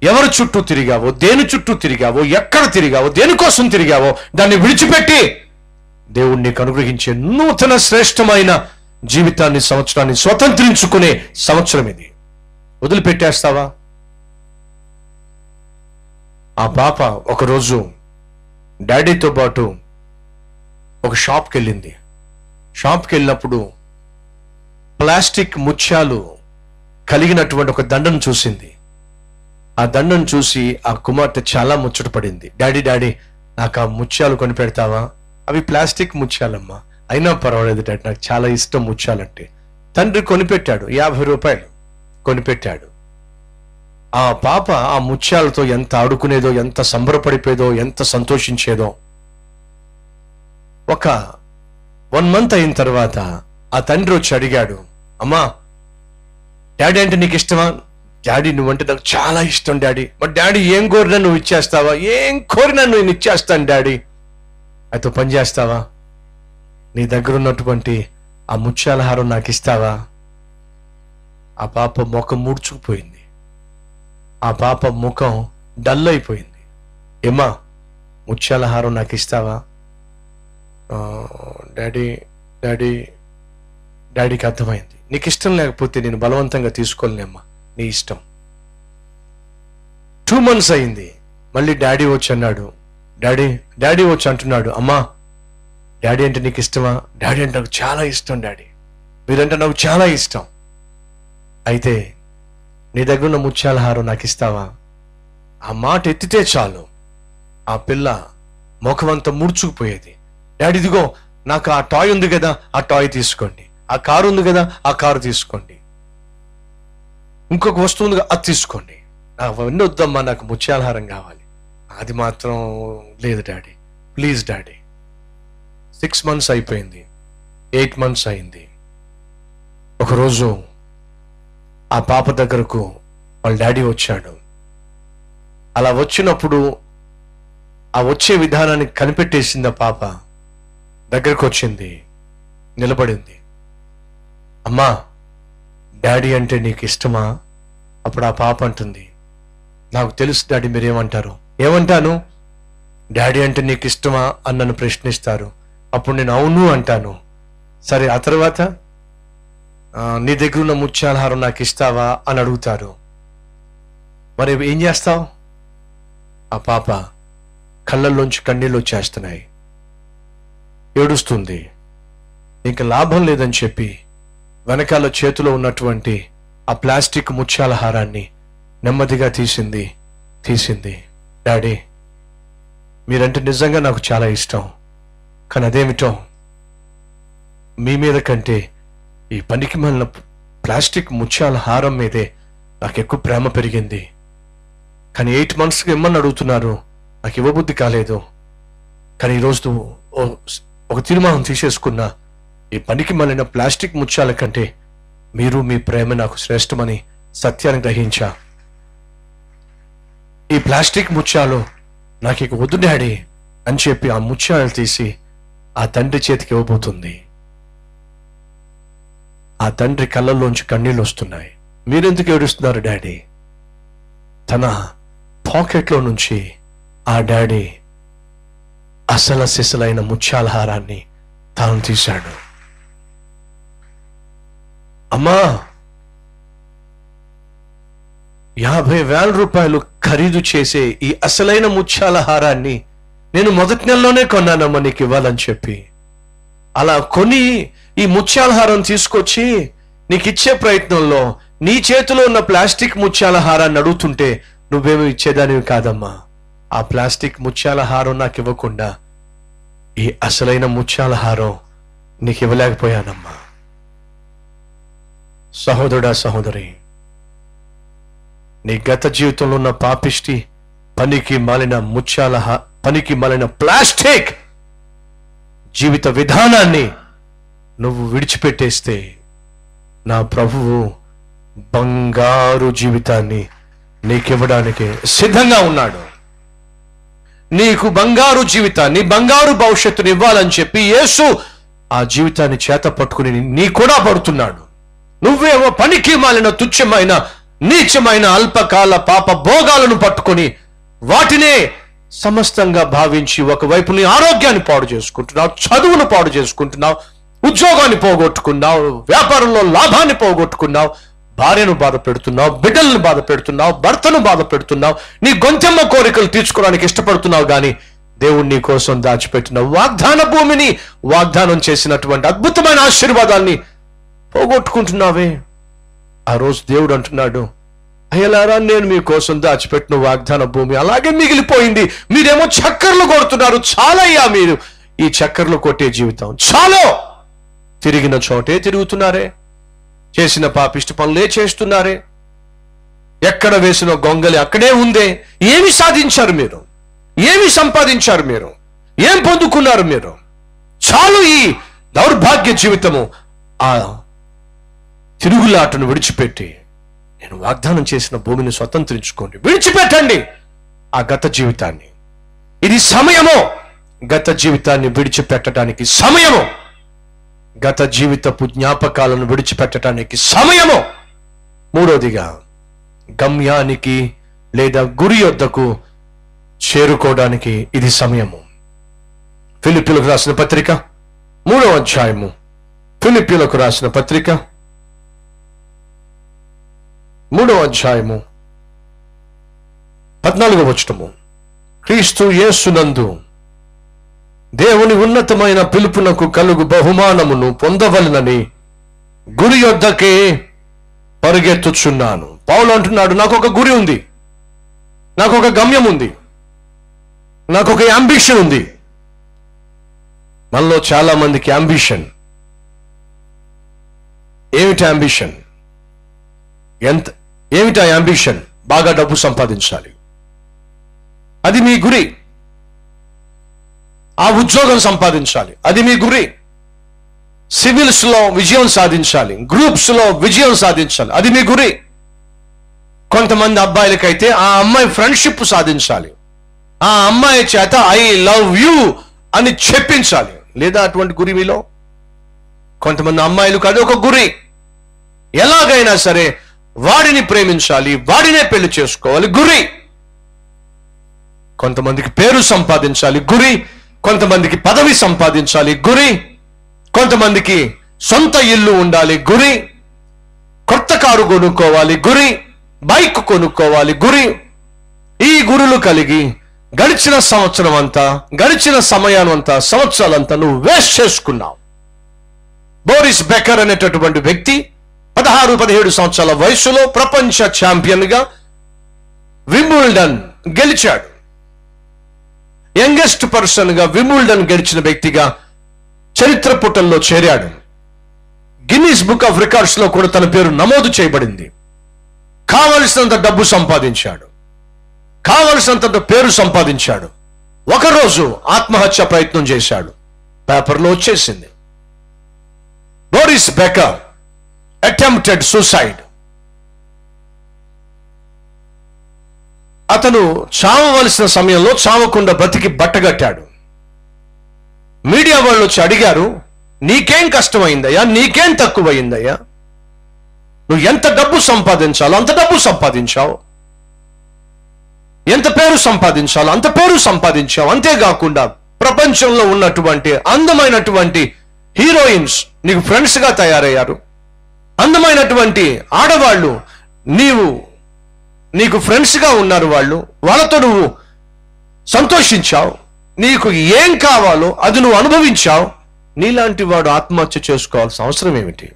Speaker 1: ఎవరి చుట్టూ తిరిగావో దేని చుట్టూ తిరిగావో ఎక్కడ తిరిగావో దేనికోసం తిరిగావో దాన్ని విడిచిపెట్టి దేవుడు నీకు అనుగ్రహించే నూతన శ్రేష్టమైన జీవితాన్ని సంవత్సరాన్ని స్వతంత్రించుకునే సంవత్సరం ఇది. వదిలిపెట్టేస్తావా? ఆ పాప ఒకరోజు డాడీతో పాటు ఒక షాప్కి వెళ్ళింది షాప్కి వెళ్ళినప్పుడు ప్లాస్టిక్ ముత్యాలు కలిగినటువంటి ఒక దండను చూసింది. ఆ దండను చూసి ఆ కుమార్తె చాలా ముచ్చట పడింది. డాడీ డాడీ నాకు ఆ ముత్యాలు కొని పెడతావా? అవి ప్లాస్టిక్ ముత్యాలమ్మా. అయినా పర్వాలేదు డాడీ నాకు చాలా ఇష్టం ముత్యాలంటే. తండ్రి కొనిపెట్టాడు యాభై రూపాయలు కొనిపెట్టాడు. ఆ పాప ఆ ముత్యాలతో ఎంత ఆడుకునేదో ఎంత సంబరపడిపోయేదో ఎంత సంతోషించేదో. ఒక వన్ మంత్ అయిన తర్వాత ఆ తండ్రి వచ్చి అడిగాడు అమ్మా డాడీ అంటే నీకు ఇష్టమా డాడీ నువ్వంటే నాకు చాలా ఇష్టం డాడీ. మరి డాడీ ఏం కోరినా నువ్వు ఇచ్చేస్తావా? ఏం కోరినా నేను ఇచ్చేస్తాను డాడీ. అయితే పని చేస్తావా? నీ దగ్గర ఉన్నటువంటి ఆ ముత్యాల హారం నాకు ఇస్తావా? ఆ పాప ముఖం ముడుచుకుపోయింది. ఆ పాప ముఖం డల్ అయిపోయింది. ఏమా ముత్యాల హారం నాకు ఇస్తావా? డాడీ డాడీ డాడీకి అర్థమైంది. నీకు ఇష్టం లేకపోతే నేను బలవంతంగా తీసుకోలేనమ్మా. నీ ఇష్టం. టూ మంత్స్ అయింది. మళ్ళీ డాడీ వచ్చి అన్నాడు. డాడీ డాడీ వచ్చి అంటున్నాడు అమ్మా డాడీ అంటే నీకు ఇష్టమా? డాడీ అంటే నాకు చాలా ఇష్టం డాడీ. మీరంటే నాకు చాలా ఇష్టం. అయితే నీ దగ్గర ఉన్న ముత్యాల హారం నాకు ఇస్తావా? ఆ మాట ఎత్తితే చాలు. ఆ పిల్ల ముఖమంతా ముడుచుకుపోయేది. డాడీ ఇదిగో నాకు ఆ టాయ్ ఉంది కదా ఆ టాయ్ తీసుకోండి. ఆ కారు ఉంది కదా ఆ కారు తీసుకోండి. ఇంకొక వస్తువు ఉంది అది తీసుకోండి. అవన్నీ వద్దమ్మా నాకు ముత్యాలహారం కావాలి. అది మాత్రం లేదు daddy. Please daddy. Six months అయిపోయింది. ఎయిట్ మంత్స్ అయింది. ఒకరోజు ఆ పాప దగ్గరకు వాళ్ళ డాడీ వచ్చాడు. అలా వచ్చినప్పుడు ఆ వచ్చే విధానాన్ని కనిపెట్టేసింది ఆ పాప. దగ్గరకు వచ్చింది నిలబడింది. అమ్మా డాడీ అంటే నీకు ఇష్టమా? అప్పుడు ఆ పాప అంటుంది. నాకు తెలుసు డాడీ మీరేమంటారు? ఏమంటాను? డాడీ అంటే నీకు ఇష్టమా? అని నన్ను ప్రశ్నిస్తారు. అప్పుడు నేను అవును అంటాను. సరే ఆ తర్వాత? నీ దగ్గర ఉన్న ముత్యాలహారం నాకు ఇస్తావా? అని అడుగుతారు. మరి ఏం చేస్తావు? ఆ పాప కళ్ళల్లోంచి కన్నీళ్ళు వచ్చేస్తున్నాయి. ఏడుస్తుంది. ఇంకా లాభం లేదని చెప్పి వెనకాల చేతిలో ఉన్నటువంటి ఆ ప్లాస్టిక్ ముత్యాల హారాన్ని నెమ్మదిగా తీసింది తీసింది. డాడీ మీరంటే నిజంగా నాకు చాలా ఇష్టం. కానీ అదేమిటో? మీ మీద కంటే ఈ పనికి మళ్ళిన ప్లాస్టిక్ ముత్యాల హారం మీదే నాకు ఎక్కువ ప్రేమ పెరిగింది. కానీ ఎయిట్ మంత్స్కి ఇమ్మని అడుగుతున్నారు. నాకు ఇవ్వబుద్ధి కాలేదు. కానీ ఈరోజు ఓ- ఒక తీర్మానం తీసేసుకున్నా ఈ పనికి మళ్ళిన ప్లాస్టిక్ ముత్యాల కంటే మీరు మీ ప్రేమ నాకు శ్రేష్టమని సత్యాన్ని గ్రహించా. ఈ ప్లాస్టిక్ ముత్యాలు నాకు ఇక వద్దు డాడీ అని చెప్పి ఆ ముత్యాలు తీసి ఆ తండ్రి చేతికి ఇవ్వబోతుంది. ఆ తండ్రి కళ్ళల్లోంచి కన్నీళ్ళు వస్తున్నాయి. మీరెందుకు ఏడుస్తున్నారు డాడీ? తన పాకెట్లో నుంచి ఆ డాడీ అసల సిసలైన ముత్యాల హారాన్ని తాను తీశాడు. అమ్మా యాభై వేల రూపాయలు ఖరీదు చేసే ఈ అసలైన ముత్యాల హారాన్ని నేను మొదటి నెలలోనే కొన్నానమ్మా నీకు ఇవ్వాలని చెప్పి. అలా కొని ఈ ముత్యాల హారం తీసుకొచ్చి నీకు ఇచ్చే ప్రయత్నంలో నీ చేతిలో ఉన్న ప్లాస్టిక్ ముత్యాల హారాన్ని అడుగుతుంటే నువ్వేమి ఇచ్చేదానివి కాదమ్మా. ఆ ప్లాస్టిక్ ముత్యాల హారం నాకు ఇవ్వకుండా ఈ అసలైన ముత్యాల హారం నీకు ఇవ్వలేకపోయానమ్మా. సహోదరుడా సహోదరి నీ గత జీవితంలో ఉన్న పాపిష్టి పనికి మాలిన ముత్యాల పనికి మాలిన ప్లాస్టిక్ జీవిత విధానాన్ని నువ్వు విడిచిపెట్టేస్తే నా ప్రభువు బంగారు జీవితాన్ని నీకివ్వడానికి సిద్ధంగా ఉన్నాడు. నీకు బంగారు జీవితాన్ని బంగారు భవిష్యత్తుని ఇవ్వాలని చెప్పి యేసు ఆ జీవితాన్ని చేత పట్టుకుని నీ కూడా పడుతున్నాడు. నువ్వేవో పనికి మాలిన తుచ్చమైన నీచమైన అల్పకాల పాప భోగాలను పట్టుకొని వాటినే సమస్తంగా భావించి ఒకవైపు నీ ఆరోగ్యాన్ని పాడు చేసుకుంటున్నావు చదువును పాడు చేసుకుంటున్నావు ఉద్యోగాన్ని పోగొట్టుకున్నావు వ్యాపారంలో లాభాన్ని పోగొట్టుకున్నావు భార్యను బాధ పెడుతున్నావు బిడ్డలను బాధ పెడుతున్నావు భర్తను బాధ పెడుతున్నావు నీ గొంతెమ్మ కోరికలు తీర్చుకోవడానికి ఇష్టపడుతున్నావు కానీ దేవుడు నీ కోసం దాచిపెట్టిన వాగ్దాన భూమిని వాగ్దానం చేసినటువంటి అద్భుతమైన ఆశీర్వాదాన్ని పోగొట్టుకుంటున్నావే? ఆ రోజు దేవుడు అంటున్నాడు అయ్యలారా నేను మీకోసం దాచిపెట్టిన వాగ్దాన భూమి అలాగే మిగిలిపోయింది. మీరేమో చక్కర్లు కొడుతున్నారు. చాలయ్యా మీరు. ఈ చక్కర్లు కొట్టే జీవితం. చాలో! తిరిగిన చోటే తిరుగుతున్నారే. చేసిన పాపిష్టి పనులే చేస్తున్నారే. ఎక్కడ వేసిన గొంగలి అక్కడే ఉందే. ఏమి సాధించారు మీరు? ఏమి సంపాదించారు మీరు? ఏం పొందుకున్నారు మీరు? చాలు ఈ దౌర్భాగ్య జీవితము. ఆ తిరుగులాటను విడిచిపెట్టి నేను వాగ్దానం చేసిన భూమిని స్వతంత్రించుకోండి. విడిచిపెట్టండి ఆ గత జీవితాన్ని. ఇది సమయము. గత జీవితాన్ని విడిచిపెట్టడానికి సమయము. గత జీవితపు జ్ఞాపకాలను విడిచిపెట్టడానికి సమయము. మూడోదిగా గమ్యానికి లేదా గురి యొద్దకు చేరుకోవడానికి ఇది సమయము. ఫిలిపిలకు రాసిన పత్రిక మూడవ అధ్యాయము. ఫిలిపిలకు రాసిన పత్రిక మూడవ అధ్యాయము. పద్నాలుగవ వచనము. క్రీస్తు యేసునందు దేవుని ఉన్నతమైన పిలుపునకు కలుగు బహుమానమును పొందవలనని గురి యొద్దకే పరిగెత్తుచున్నాను. పౌలు అంటున్నాడు నాకు ఒక గురి ఉంది. నాకు ఒక గమ్యం ఉంది. నాకు ఒక అంబిషన్ ఉంది. మనలో చాలా మందికి అంబిషన్ ఏమిటి అంబిషన్ ఎంత ఏమిటా అంబిషన్ బాగా డబ్బు సంపాదించాలి. అది మీ గురి. ఆ ఉద్యోగం సంపాదించాలి. అది మీ గురి. సివిల్స్లో విజయం సాధించాలి. గ్రూప్స్లో విజయం సాధించాలి. అది మీ గురి. కొంతమంది అబ్బాయిలకైతే ఆ అమ్మాయి ఫ్రెండ్షిప్ సాధించాలి. ఆ అమ్మాయి చేత ఐ లవ్ యూ అని చెప్పించాలి. లేదా అటువంటి గురి మీలో? కొంతమంది అమ్మాయిలకు అది ఒక గురి. ఎలాగైనా సరే వాడిని ప్రేమించాలి వాడినే పెళ్ళి చేసుకోవాలి గురి. కొంతమందికి పేరు సంపాదించాలి గురి. కొంతమందికి పదవి సంపాదించాలి గురి. కొంతమందికి సొంత ఇల్లు ఉండాలి గురి. కొత్త కారు కొనుక్కోవాలి గురి. బైక్ కొనుక్కోవాలి గురి. ఈ గురులు కలిగి గడిచిన సంవత్సరం అంతా గడిచిన సమయాన్ని అంతా సంవత్సరాలంతా నువ్వు వేస్ట్ చేసుకున్నావు. బోరిస్ బెకర్ అనేటటువంటి వ్యక్తి పదహారు పదిహేడు సంవత్సరాల వయసులో ప్రపంచ ఛాంపియన్గా విమ్బుల్డన్ గెలిచాడు. యంగెస్ట్ పర్సన్గా గెలిచిన వ్యక్తిగా చరిత్ర పుటల్లో చేరాడు. గిన్నీస్ బుక్ ఆఫ్ రికార్డ్స్లో కూడా తన పేరు నమోదు చేయబడింది. కావలసినంత డబ్బు సంపాదించాడు. కావలసినంత పేరు సంపాదించాడు. ఒకరోజు ఆత్మహత్య ప్రయత్నం చేశాడు. పేపర్లో వచ్చేసింది. బోరిస్ బెకర్ అటెంప్టెడ్ సూసైడ్ అతను చావవలసిన సమయంలో చావకుండా బతికి బట్టగట్టాడు. మీడియా వాళ్ళు వచ్చి అడిగారు నీకేం కష్టమైందయ్యా? నీకేం తక్కువైందయ్యా? నువ్వు ఎంత డబ్బు సంపాదించాలో అంత డబ్బు సంపాదించావు. ఎంత పేరు సంపాదించాలో అంత పేరు సంపాదించావు. అంతేకాకుండా ప్రపంచంలో ఉన్నటువంటి అందమైనటువంటి హీరోయిన్స్ నీకు ఫ్రెండ్స్గా తయారయ్యారు. అందమైనటువంటి ఆడవాళ్ళు నీవు నీకు ఫ్రెండ్స్గా ఉన్నారు వాళ్ళు వాళ్ళతో నువ్వు సంతోషించావు నీకు ఏం కావాలో అది నువ్వు అనుభవించావు నీలాంటి వాడు ఆత్మహత్య చేసుకోవాల్సిన అవసరం ఏమిటి?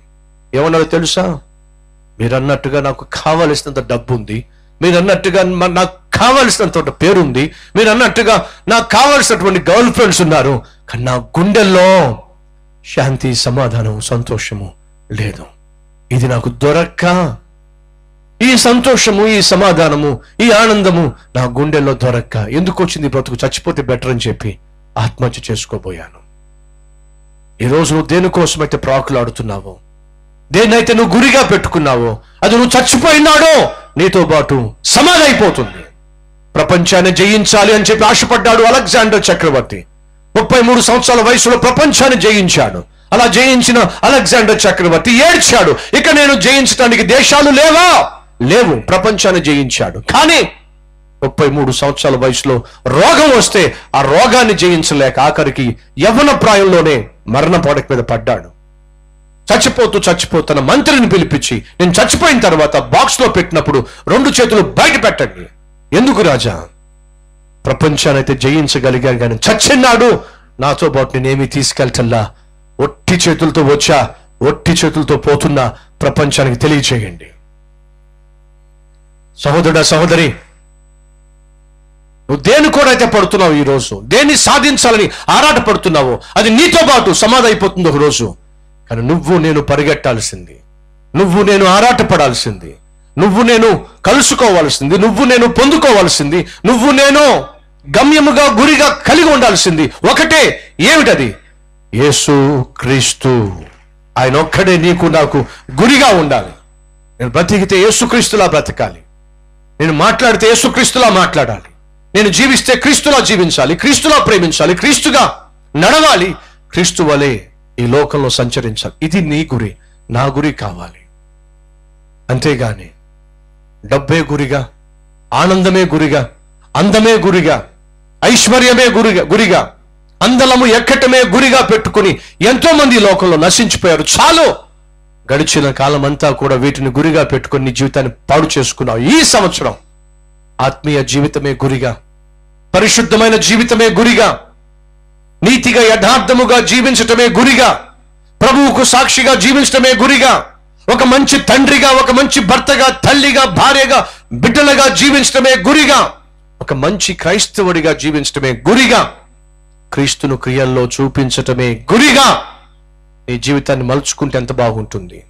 Speaker 1: ఏమన్నారో తెలుసా? మీరు అన్నట్టుగా నాకు కావలసినంత డబ్బు ఉంది మీరు అన్నట్టుగా నాకు కావలసినంత పేరుంది మీరు అన్నట్టుగా నాకు కావలసినటువంటి గర్ల్ ఫ్రెండ్స్ ఉన్నారు కానీ నా గుండెల్లో శాంతి సమాధానం సంతోషము లేదు. ఇది నాకు దొరక్క. ఈ సంతోషము ఈ సమాధానము ఈ ఆనందము నా గుండెల్లో దొరక్క. ఎందుకు వచ్చింది బ్రతుకు? చచ్చిపోతే బెటర్ అని చెప్పి ఆత్మహత్య చేసుకోబోయాను. ఈరోజు నువ్వు దేనికోసమైతే ప్రాకులాడుతున్నావో దేన్నైతే నువ్వు గురిగా పెట్టుకున్నావో అది నువ్వు చచ్చిపోయినాడో నీతో పాటు సమాధైపోతుంది. ప్రపంచాన్ని జయించాలి అని చెప్పి ఆశపడ్డాడు అలెగ్జాండర్ చక్రవర్తి. ముప్పై మూడు సంవత్సరాల వయసులో ప్రపంచాన్ని జయించాడు. అలా జయించిన అలెగ్జాండర్ చక్రవర్తి ఏడ్చాడు. ఇక నేను జయించడానికి దేశాలు లేవా? లేవు. ప్రపంచాన్ని జయించాడు. కానీ ముప్పై మూడు సంవత్సరాల వయసులో రోగం వస్తే ఆ రోగాన్ని జయించలేక ఆఖరికి యవన ప్రాయంలోనే మరణ పడక మీద పడ్డాడు. చచ్చిపోతూ చచ్చిపోతున్న మంత్రిని పిలిపించి నేను చచ్చిపోయిన తర్వాత బాక్స్లో పెట్టినప్పుడు రెండు చేతులు బయట పెట్టండి. ఎందుకు రాజా? ప్రపంచాన్ని అయితే జయించగలిగాను కానీ చచ్చిన్నాడు. నాతో పాటు నేనేమి తీసుకెళ్తల్లా? ఒట్టి చేతులతో వచ్చా ఒట్టి చేతులతో పోతున్నా ప్రపంచానికి తెలియచేయండి. సహోదరుడా సహోదరి నువ్వు దేని కూడా అయితే పడుతున్నావు ఈ రోజు దేన్ని సాధించాలని ఆరాట పడుతున్నావో అది నీతో పాటు సమాధి అయిపోతుంది ఒక రోజు. కానీ నువ్వు నేను పరిగెట్టాల్సింది నువ్వు నేను ఆరాటపడాల్సింది నువ్వు నేను కలుసుకోవాల్సింది నువ్వు నేను పొందుకోవాల్సింది నువ్వు నేను గమ్యముగా గురిగా కలిగి ఉండాల్సింది ఒకటే ఏమిటది? యేసు క్రీస్తు ఆయన ఒక్కడే నీకు నాకు గురిగా ఉండాలి. నేను బ్రతికితే యేసుక్రీస్తులా బ్రతకాలి. నేను మాట్లాడితే యేసుక్రీస్తులా మాట్లాడాలి. నేను జీవిస్తే క్రీస్తులా జీవించాలి క్రీస్తులా ప్రేమించాలి క్రీస్తుగా నడవాలి. క్రీస్తు వలె ఈ లోకంలో సంచరించాలి. ఇది నీ గురి నా గురి కావాలి. అంతేగాని డబ్బే గురిగా ఆనందమే గురిగా అందమే గురిగా ఐశ్వర్యమే గురిగా గురిగా అందలము ఎక్కటమే గురిగా పెట్టుకుని ఎంతో మంది లోకంలో నశించిపోయారు. చాలు! గడిచిన కాలం అంతా కూడా వీటిని గురిగా పెట్టుకుని నీ జీవితాన్ని పాడు చేసుకున్నావు. ఈ సంవత్సరం ఆత్మీయ జీవితమే గురిగా పరిశుద్ధమైన జీవితమే గురిగా నీతిగా యథార్థముగా జీవించటమే గురిగా ప్రభువుకు సాక్షిగా జీవించడమే గురిగా ఒక మంచి తండ్రిగా ఒక మంచి భర్తగా తల్లిగా భార్యగా బిడ్డలుగా జీవించడమే గురిగా ఒక మంచి క్రైస్తవుడిగా జీవించడమే గురిగా క్రీస్తును క్రియల్లో చూపించటమే గురిగా నీ జీవితాన్ని మలుచుకుంటే ఎంత బాగుంటుంది.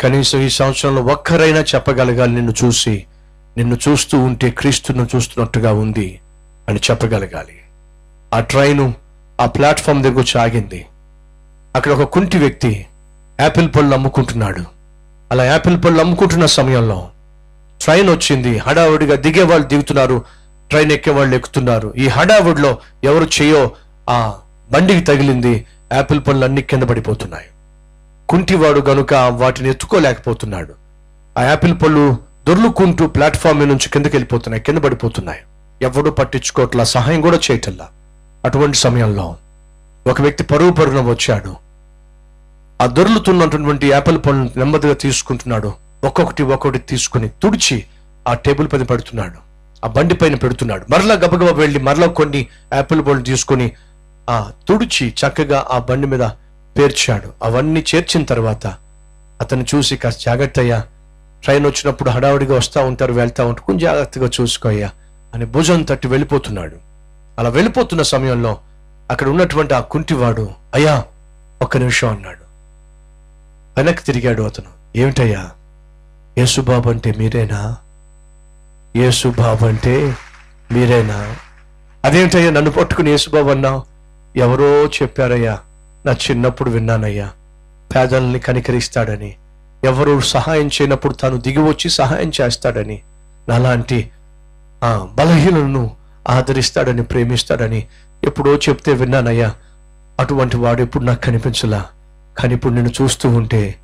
Speaker 1: కనీసం ఈ సంవత్సరంలో ఒక్కరైనా చెప్పగలగాలి నిన్ను చూసి నిన్ను చూస్తూ ఉంటే క్రీస్తును చూస్తున్నట్టుగా ఉంది అని చెప్పగలగాలి. ఆ ట్రైను ఆ ప్లాట్ఫామ్ దగ్గర వచ్చి ఆగింది. అక్కడ ఒక కుంటి వ్యక్తి యాపిల్ పళ్ళు అమ్ముకుంటున్నాడు. అలా యాపిల్ పళ్ళు అమ్ముకుంటున్న సమయంలో ట్రైన్ వచ్చింది. హడావుడిగా దిగే వాళ్ళు దిగుతున్నారు. ట్రైన్ ఎక్కే వాళ్ళు ఎక్కుతున్నారు. ఈ హడావుడిలో ఎవరు చేయో ఆ బండికి తగిలింది యాపిల్ పనులు అన్ని కింద పడిపోతున్నాయి. కుంటివాడు గనుక వాటిని ఎత్తుకోలేకపోతున్నాడు. ఆ యాపిల్ పళ్ళు దొర్లుకుంటూ ప్లాట్ఫామ్ నుంచి కిందకి వెళ్ళిపోతున్నాయి కింద పడిపోతున్నాయి. ఎవడు పట్టించుకోవట్లా సహాయం కూడా చేయటల్లా అటువంటి సమయంలో ఒక వ్యక్తి పరుగు పరుగున వచ్చాడు. ఆ దొర్లుతున్నటువంటి యాపిల్ పళ్ళు నెమ్మదిగా తీసుకుంటున్నాడు. ఒక్కొక్కటి ఒక్కొక్కటి తీసుకుని తుడిచి ఆ టేబుల్ పైన పడుతున్నాడు. ఆ బండి పైన పెడుతున్నాడు. మరలా గబగబా వెళ్ళి మరలా కొన్ని యాపిల్ పళ్ళు తీసుకొని ఆ తుడిచి చక్కగా ఆ బండి మీద పేర్చాడు. అవన్నీ చేర్చిన తర్వాత అతను చూసి కాస్త జాగ్రత్తయ్యా ట్రైన్ వచ్చినప్పుడు హడావుడిగా వస్తూ ఉంటారు వెళ్తా ఉంటారు కొంచెం జాగ్రత్తగా చూసుకోయ్యా అని భుజం తట్టి వెళ్ళిపోతున్నాడు. అలా వెళ్ళిపోతున్న సమయంలో అక్కడ ఉన్నటువంటి ఆ కుంటివాడు అయ్యా ఒక్క నిమిషం అన్నాడు. వెనక్కి తిరిగాడు అతను. ఏమిటయ్యా? యేసుబాబు అంటే మీరేనా? యేసుబాబు అంటే మీరేనా? అదేంటయ్యా నన్ను పట్టుకుని యేసుబాబు అన్నావు? ఎవరో చెప్పారయ్యా నా చిన్నప్పుడు విన్నానయ్యా. పేదల్ని కనికరిస్తాడని ఎవరు సహాయం చేయనప్పుడు తాను దిగి వచ్చి సహాయం చేస్తాడని నాలాంటి ఆ బలహీనులను ఆదరిస్తాడని ప్రేమిస్తాడని ఎప్పుడో చెప్తే విన్నానయ్యా. అటువంటి వాడు ఎప్పుడు నాకు కనిపించలా? కానీ ఇప్పుడు నేను చూస్తూ ఉంటే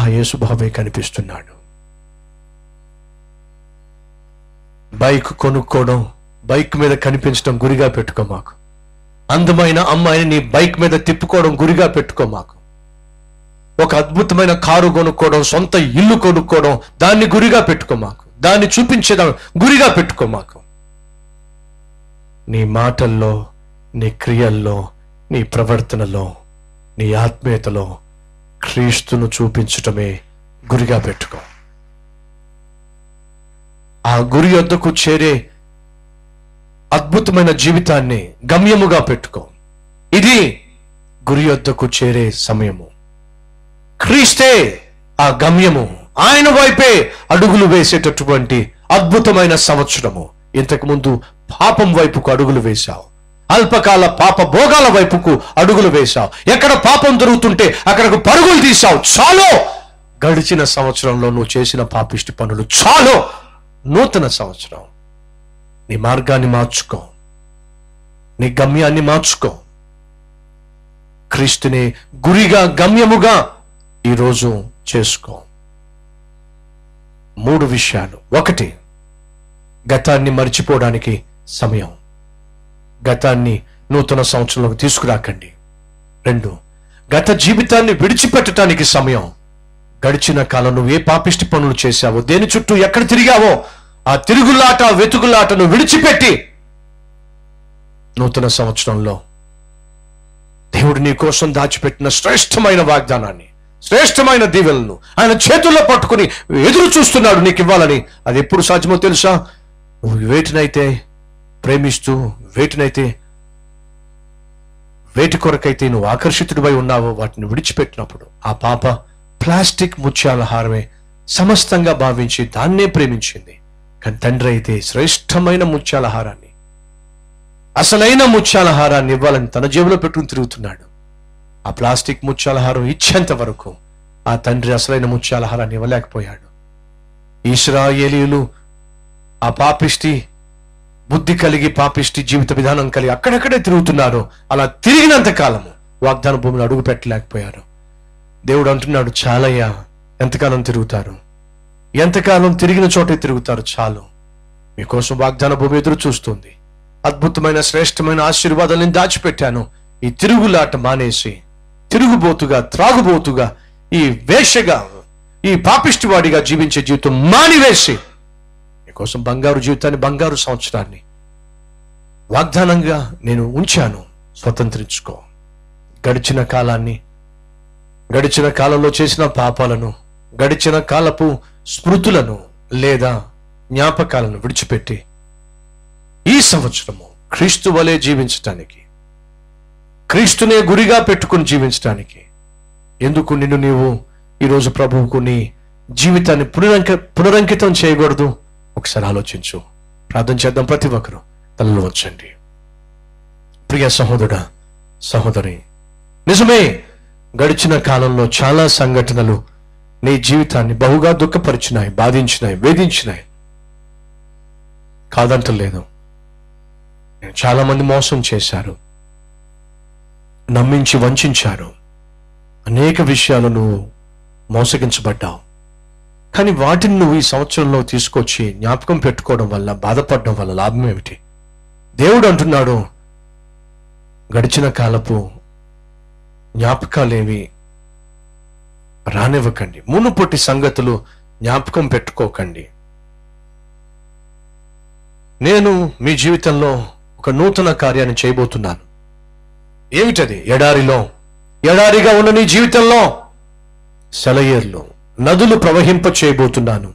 Speaker 1: ఆ యేసుబాబే కనిపిస్తున్నాడు. బైక్ కొనుక్కోవడం బైక్ మీద కనిపించడం గురిగా పెట్టుకో మాకు. అందమైన అమ్మాయిని నీ బైక్ మీద తిప్పుకోవడం గురిగా పెట్టుకో మాకు. ఒక అద్భుతమైన కారు కొనుక్కోవడం సొంత ఇల్లు కొనుక్కోవడం దాన్ని గురిగా పెట్టుకో మాకు. దాన్ని చూపించేదా గురిగా పెట్టుకో మాకు. నీ మాటల్లో నీ క్రియల్లో నీ ప్రవర్తనలో నీ ఆత్మీయతలో క్రీస్తును చూపించటమే గురిగా పెట్టుకో. ఆ గురి వద్దకు చేరే అద్భుతమైన జీవితాన్ని గమ్యముగా పెట్టుకో. ఇది గురి వద్దకు చేరే సమయము. క్రీస్తే ఆ గమ్యము ఆయన వైపే అడుగులు వేసేటటువంటి అద్భుతమైన సంవత్సరము. ఇంతకుముందు పాపం వైపుకు అడుగులు వేశావు. అల్పకాల పాప భోగాల వైపుకు అడుగులు వేశావు. ఎక్కడ పాపం దొరుకుతుంటే అక్కడకు పరుగులు తీశావు. చాలు! గడిచిన సంవత్సరంలో నువ్వు చేసిన పాపిష్టి పనులు చాలు! నూతన సంవత్సరం. నీ మార్గాన్ని మార్చుకో. నీ గమ్యాన్ని మార్చుకో. క్రీస్తుని గురిగా గమ్యముగా ఈరోజు చేసుకో. మూడు విషయాలు. ఒకటి గతాన్ని మర్చిపోవడానికి సమయం. గతాన్ని నూతన సంవత్సరంలోకి తీసుకురాకండి. రెండు గత జీవితాన్ని విడిచిపెట్టడానికి సమయం. గడిచిన కాలం నువ్వు ఏ పాపిష్టి పనులు చేశావో దేని చుట్టూ ఎక్కడ తిరిగావో ఆ తిరుగులాట వెతుకులాటను విడిచిపెట్టి నూతన సంవత్సరంలో దేవుడు నీ కోసం దాచిపెట్టిన శ్రేష్టమైన వాగ్దానాన్ని శ్రేష్టమైన దీవెలను ఆయన చేతుల్లో పట్టుకుని ఎదురు చూస్తున్నాడు నీకు ఇవ్వాలని. అది ఎప్పుడు సాధ్యమో తెలుసా? నువ్వు వేటినైతే ప్రేమిస్తూ వేటినైతే వేటి కొరకైతే నువ్వు ఆకర్షితుడిపై ఉన్నావో వాటిని విడిచిపెట్టినప్పుడు ఆ పాప ప్లాస్టిక్ ముత్యాల హారమే సమస్తంగా భావించి దాన్నే ప్రేమించింది. కానీ తండ్రి అయితే శ్రేష్టమైన ముత్యాల హారాన్ని అసలైన ముత్యాల హారాన్ని ఇవ్వాలని తన జేబులో పెట్టుకుని తిరుగుతున్నాడు. ఆ ప్లాస్టిక్ ముత్యాల హారం ఇచ్చేంత వరకు ఆ తండ్రి అసలైన ముత్యాల హారాన్ని ఇవ్వలేకపోయాడు. ఇస్రాయేలీయులు ఆ పాపిష్టి బుద్ధి కలిగి పాపిష్టి జీవిత విధానం కలిగి అక్కడక్కడే తిరుగుతున్నారు. అలా తిరిగినంత కాలము వాగ్దాన భూమిని అడుగు పెట్టలేకపోయారు దేవుడు అంటున్నాడు చాలయ్యా ఎంతకాలం తిరుగుతారు? ఎంతకాలం తిరిగిన చోటే తిరుగుతారు? చాలు. మీకోసం వాగ్దాన భూమి ఎదురు చూస్తుంది. అద్భుతమైన శ్రేష్టమైన ఆశీర్వాదాలు నేను దాచిపెట్టాను. ఈ తిరుగులాట మానేసి తిరుగుబోతుగా త్రాగుబోతుగా ఈ వేషగా ఈ పాపిష్టివాడిగా జీవించే జీవితం మానివేసి మీకోసం బంగారు జీవితాన్ని బంగారు సంవత్సరాన్ని వాగ్దానంగా నేను ఉంచాను. స్వతంత్రించుకో. గడిచిన కాలాన్ని గడిచిన కాలంలో చేసిన పాపాలను గడిచిన కాలపు స్మృతులను లేదా జ్ఞాపకాలను విడిచిపెట్టి ఈ సంవత్సరము క్రీస్తు వలె జీవించటానికి క్రీస్తునే గురిగా పెట్టుకుని జీవించటానికి ఎందుకు నిన్ను నీవు ఈరోజు ప్రభువుకు నీ జీవితాన్ని పునరంక పునరంకితం చేయకూడదు? ఒకసారి ఆలోచించు. ప్రార్థన చేద్దాం ప్రతి ఒక్కరు. తలలో వచ్చండి ప్రియ సహోదరుడా సహోదరి నిజమే గడిచిన కాలంలో చాలా సంఘటనలు నీ జీవితాన్ని బహుగా దుఃఖపరిచినాయి బాధించినాయి వేధించినాయి. కాదంటలేదు. చాలా మంది మోసం చేశారు. నమ్మించి వంచారు. అనేక విషయాలు నువ్వు మోసగించబడ్డావు. కానీ వాటిని నువ్వు ఈ సంవత్సరంలో తీసుకొచ్చి జ్ఞాపకం పెట్టుకోవడం వల్ల బాధపడడం వల్ల లాభం ఏమిటి? దేవుడు అంటున్నాడు గడిచిన కాలపు జ్ఞాపకాలేవి రానివ్వకండి. మునుపొట్టి సంగతులు జ్ఞాపకం పెట్టుకోకండి. నేను మీ జీవితంలో ఒక నూతన కార్యాన్ని చేయబోతున్నాను. ఏమిటది? ఎడారిలో. ఎడారిగా ఉన్న నీ జీవితంలో. సెలయేర్లు. నదులు ప్రవహింప చేయబోతున్నాను.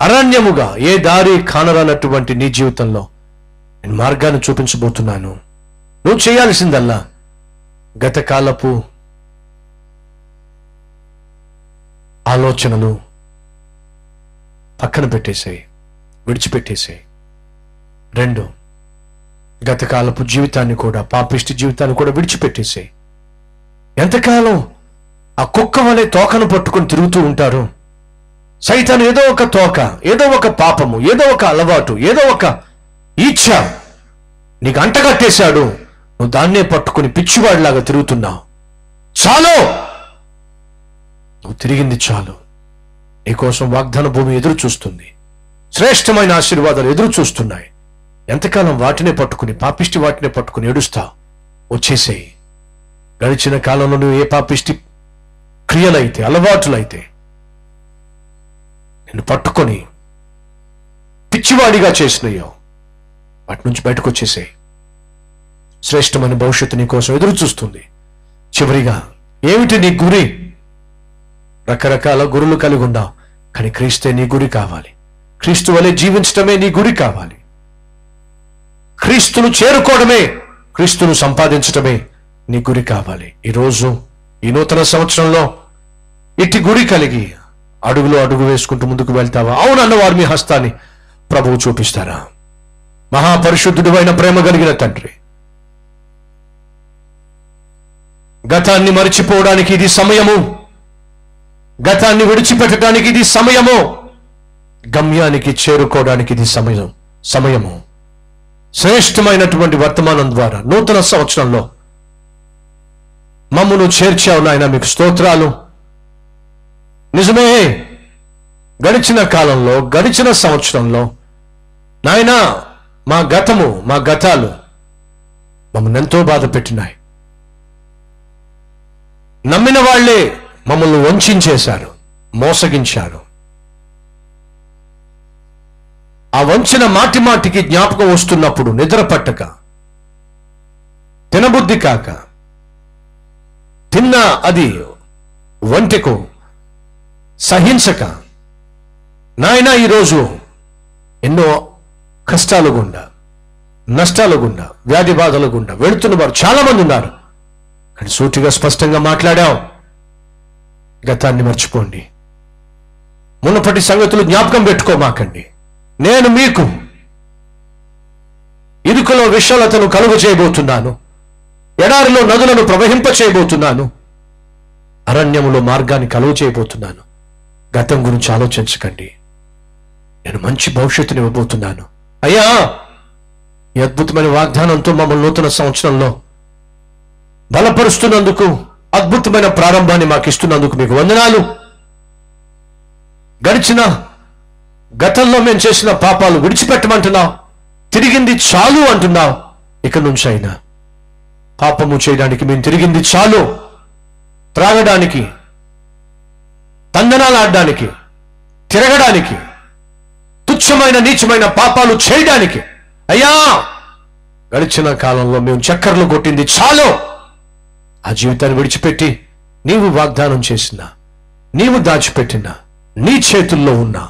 Speaker 1: అరణ్యముగా ఏ దారి కానరానటువంటి నీ జీవితంలో నేను మార్గాన్ని చూపించబోతున్నాను. నువ్వు చేయాల్సిందల్లా. గతకాలపు ఆలోచనలు పక్కన పెట్టేసాయి విడిచిపెట్టేసాయి. రెండు గతకాలపు జీవితాన్ని కూడా పాపిష్టి జీవితాన్ని కూడా విడిచిపెట్టేసాయి. ఎంతకాలం ఆ కుక్క వలె తోకను పట్టుకొని తిరుగుతూ ఉంటారు? సైతాన్ ఏదో ఒక తోక ఏదో ఒక పాపము ఏదో ఒక అలవాటు ఏదో ఒక ఈచ్ఛ నీకు అంటగట్టేశాడు నువ్వు దాన్నే పట్టుకుని పిచ్చివాడిలాగా తిరుగుతున్నావు. చాలు! నువ్వు తిరిగింది చాలు. నీకోసం వాగ్దాన భూమి ఎదురు చూస్తుంది. శ్రేష్టమైన ఆశీర్వాదాలు ఎదురు చూస్తున్నాయి. ఎంతకాలం వాటినే పట్టుకుని పాపిష్టి వాటినే పట్టుకుని ఏడుస్తావు? వచ్చేసేయి గడిచిన కాలంలో నువ్వు ఏ పాపిష్టి క్రియలైతే అలవాటులైతే నిన్ను పట్టుకొని పిచ్చివాడిగా చేసినయ్యో వాటి నుంచి బయటకు వచ్చేసేయి. శ్రేష్టమైన భవిష్యత్తు నీ కోసం ఎదురు చూస్తుంది చివరిగా ఏమిటి నీ గురి? రకరకాల గురులు కలిగి ఉన్నావు కానీ క్రీస్తే నీ గురి కావాలి. క్రీస్తు వలె జీవించటమే నీ గురి కావాలి. క్రీస్తును చేరుకోవడమే క్రీస్తును సంపాదించటమే నీ గురి కావాలి. ఈరోజు ఈ నూతన సంవత్సరంలో ఇట్టి గురి కలిగి అడుగులో అడుగు వేసుకుంటూ ముందుకు వెళ్తావా? అవునన్న వారి మీ హస్తాన్ని ప్రభువు చూపిస్తారా? మహాపరిశుద్ధుడు అయిన ప్రేమ కలిగిన తండ్రి గతాన్ని మరిచిపోవడానికి ఇది సమయము. గతాన్ని విడిచిపెట్టడానికి ఇది సమయము. గమ్యానికి చేరుకోవడానికి ఇది సమయం సమయము. శ్రేష్టమైనటువంటి వర్తమానం ద్వారా నూతన సంవత్సరంలో మమ్మను చేర్చావు నాయన మీకు స్తోత్రాలు. నిజమే గడిచిన కాలంలో గడిచిన సంవత్సరంలో నాయనా మా గతము మా గతాలు మమ్మల్ని ఎంతో బాధ పెట్టినాయి. నమ్మిన వాళ్ళే మమ్మల్ని వంచేశారు మోసగించారు. ఆ వంచిన మాటి మాటికి జ్ఞాపకం వస్తున్నప్పుడు నిద్ర పట్టక తినబుద్ధి కాక తిన్న అది వంటకు సహించక నాయన ఈరోజు ఎన్నో కష్టాలు గుండా నష్టాలు గుండా వ్యాధి బాధలు గుండా వెళుతున్న వారు చాలామంది ఉన్నారు. అని సూటిగా స్పష్టంగా మాట్లాడాం గతాన్ని మర్చిపోండి. మునపటి సంగతులు జ్ఞాపకం పెట్టుకోమాకండి. నేను మీకు ఇరుకులో విశాలతను కలుగు చేయబోతున్నాను. ఎడారిలో నదులను ప్రవహింప చేయబోతున్నాను. అరణ్యములో మార్గాన్ని కలుగు చేయబోతున్నాను. గతం గురించి ఆలోచించకండి. నేను మంచి భవిష్యత్తుని ఇవ్వబోతున్నాను అయ్యా ఈ అద్భుతమైన వాగ్దానంతో మమ్మల్ని నూతన సంవత్సరంలో బలపరుస్తున్నందుకు అద్భుతమైన ప్రారంభాన్ని మాకు ఇస్తున్నందుకు మీకు వందనాలు. గడిచిన గతంలో మేము చేసిన పాపాలు విడిచిపెట్టమంటున్నావు తిరిగింది చాలు అంటున్నావు ఇక నుంచి అయినా పాపము చేయడానికి మేము తిరిగింది చాలు. త్రాగడానికి తందనాలు ఆడడానికి తిరగడానికి తుచ్చమైన నీచమైన పాపాలు చేయడానికి. అయ్యా! గడిచిన కాలంలో మేము చక్కర్లు కొట్టింది చాలు. ఆ జీవితాన్ని విడిచిపెట్టి నీవు వాగ్దానం చేసిన నీవు దాచిపెట్టిన నీ చేతుల్లో ఉన్న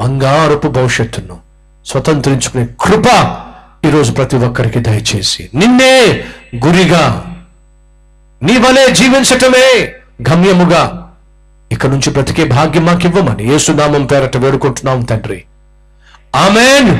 Speaker 1: బంగారపు భవిష్యత్తును స్వతంత్రించుకునే కృప ఈరోజు ప్రతి ఒక్కరికి దయచేసి. నిన్నే గురిగా నీ వలే జీవించటమే గమ్యముగా ఇక నుంచి బ్రతికే భాగ్యం మాకివ్వమని యేసునామం పేరట వేడుకుంటున్నాం తండ్రి. ఆమెన్.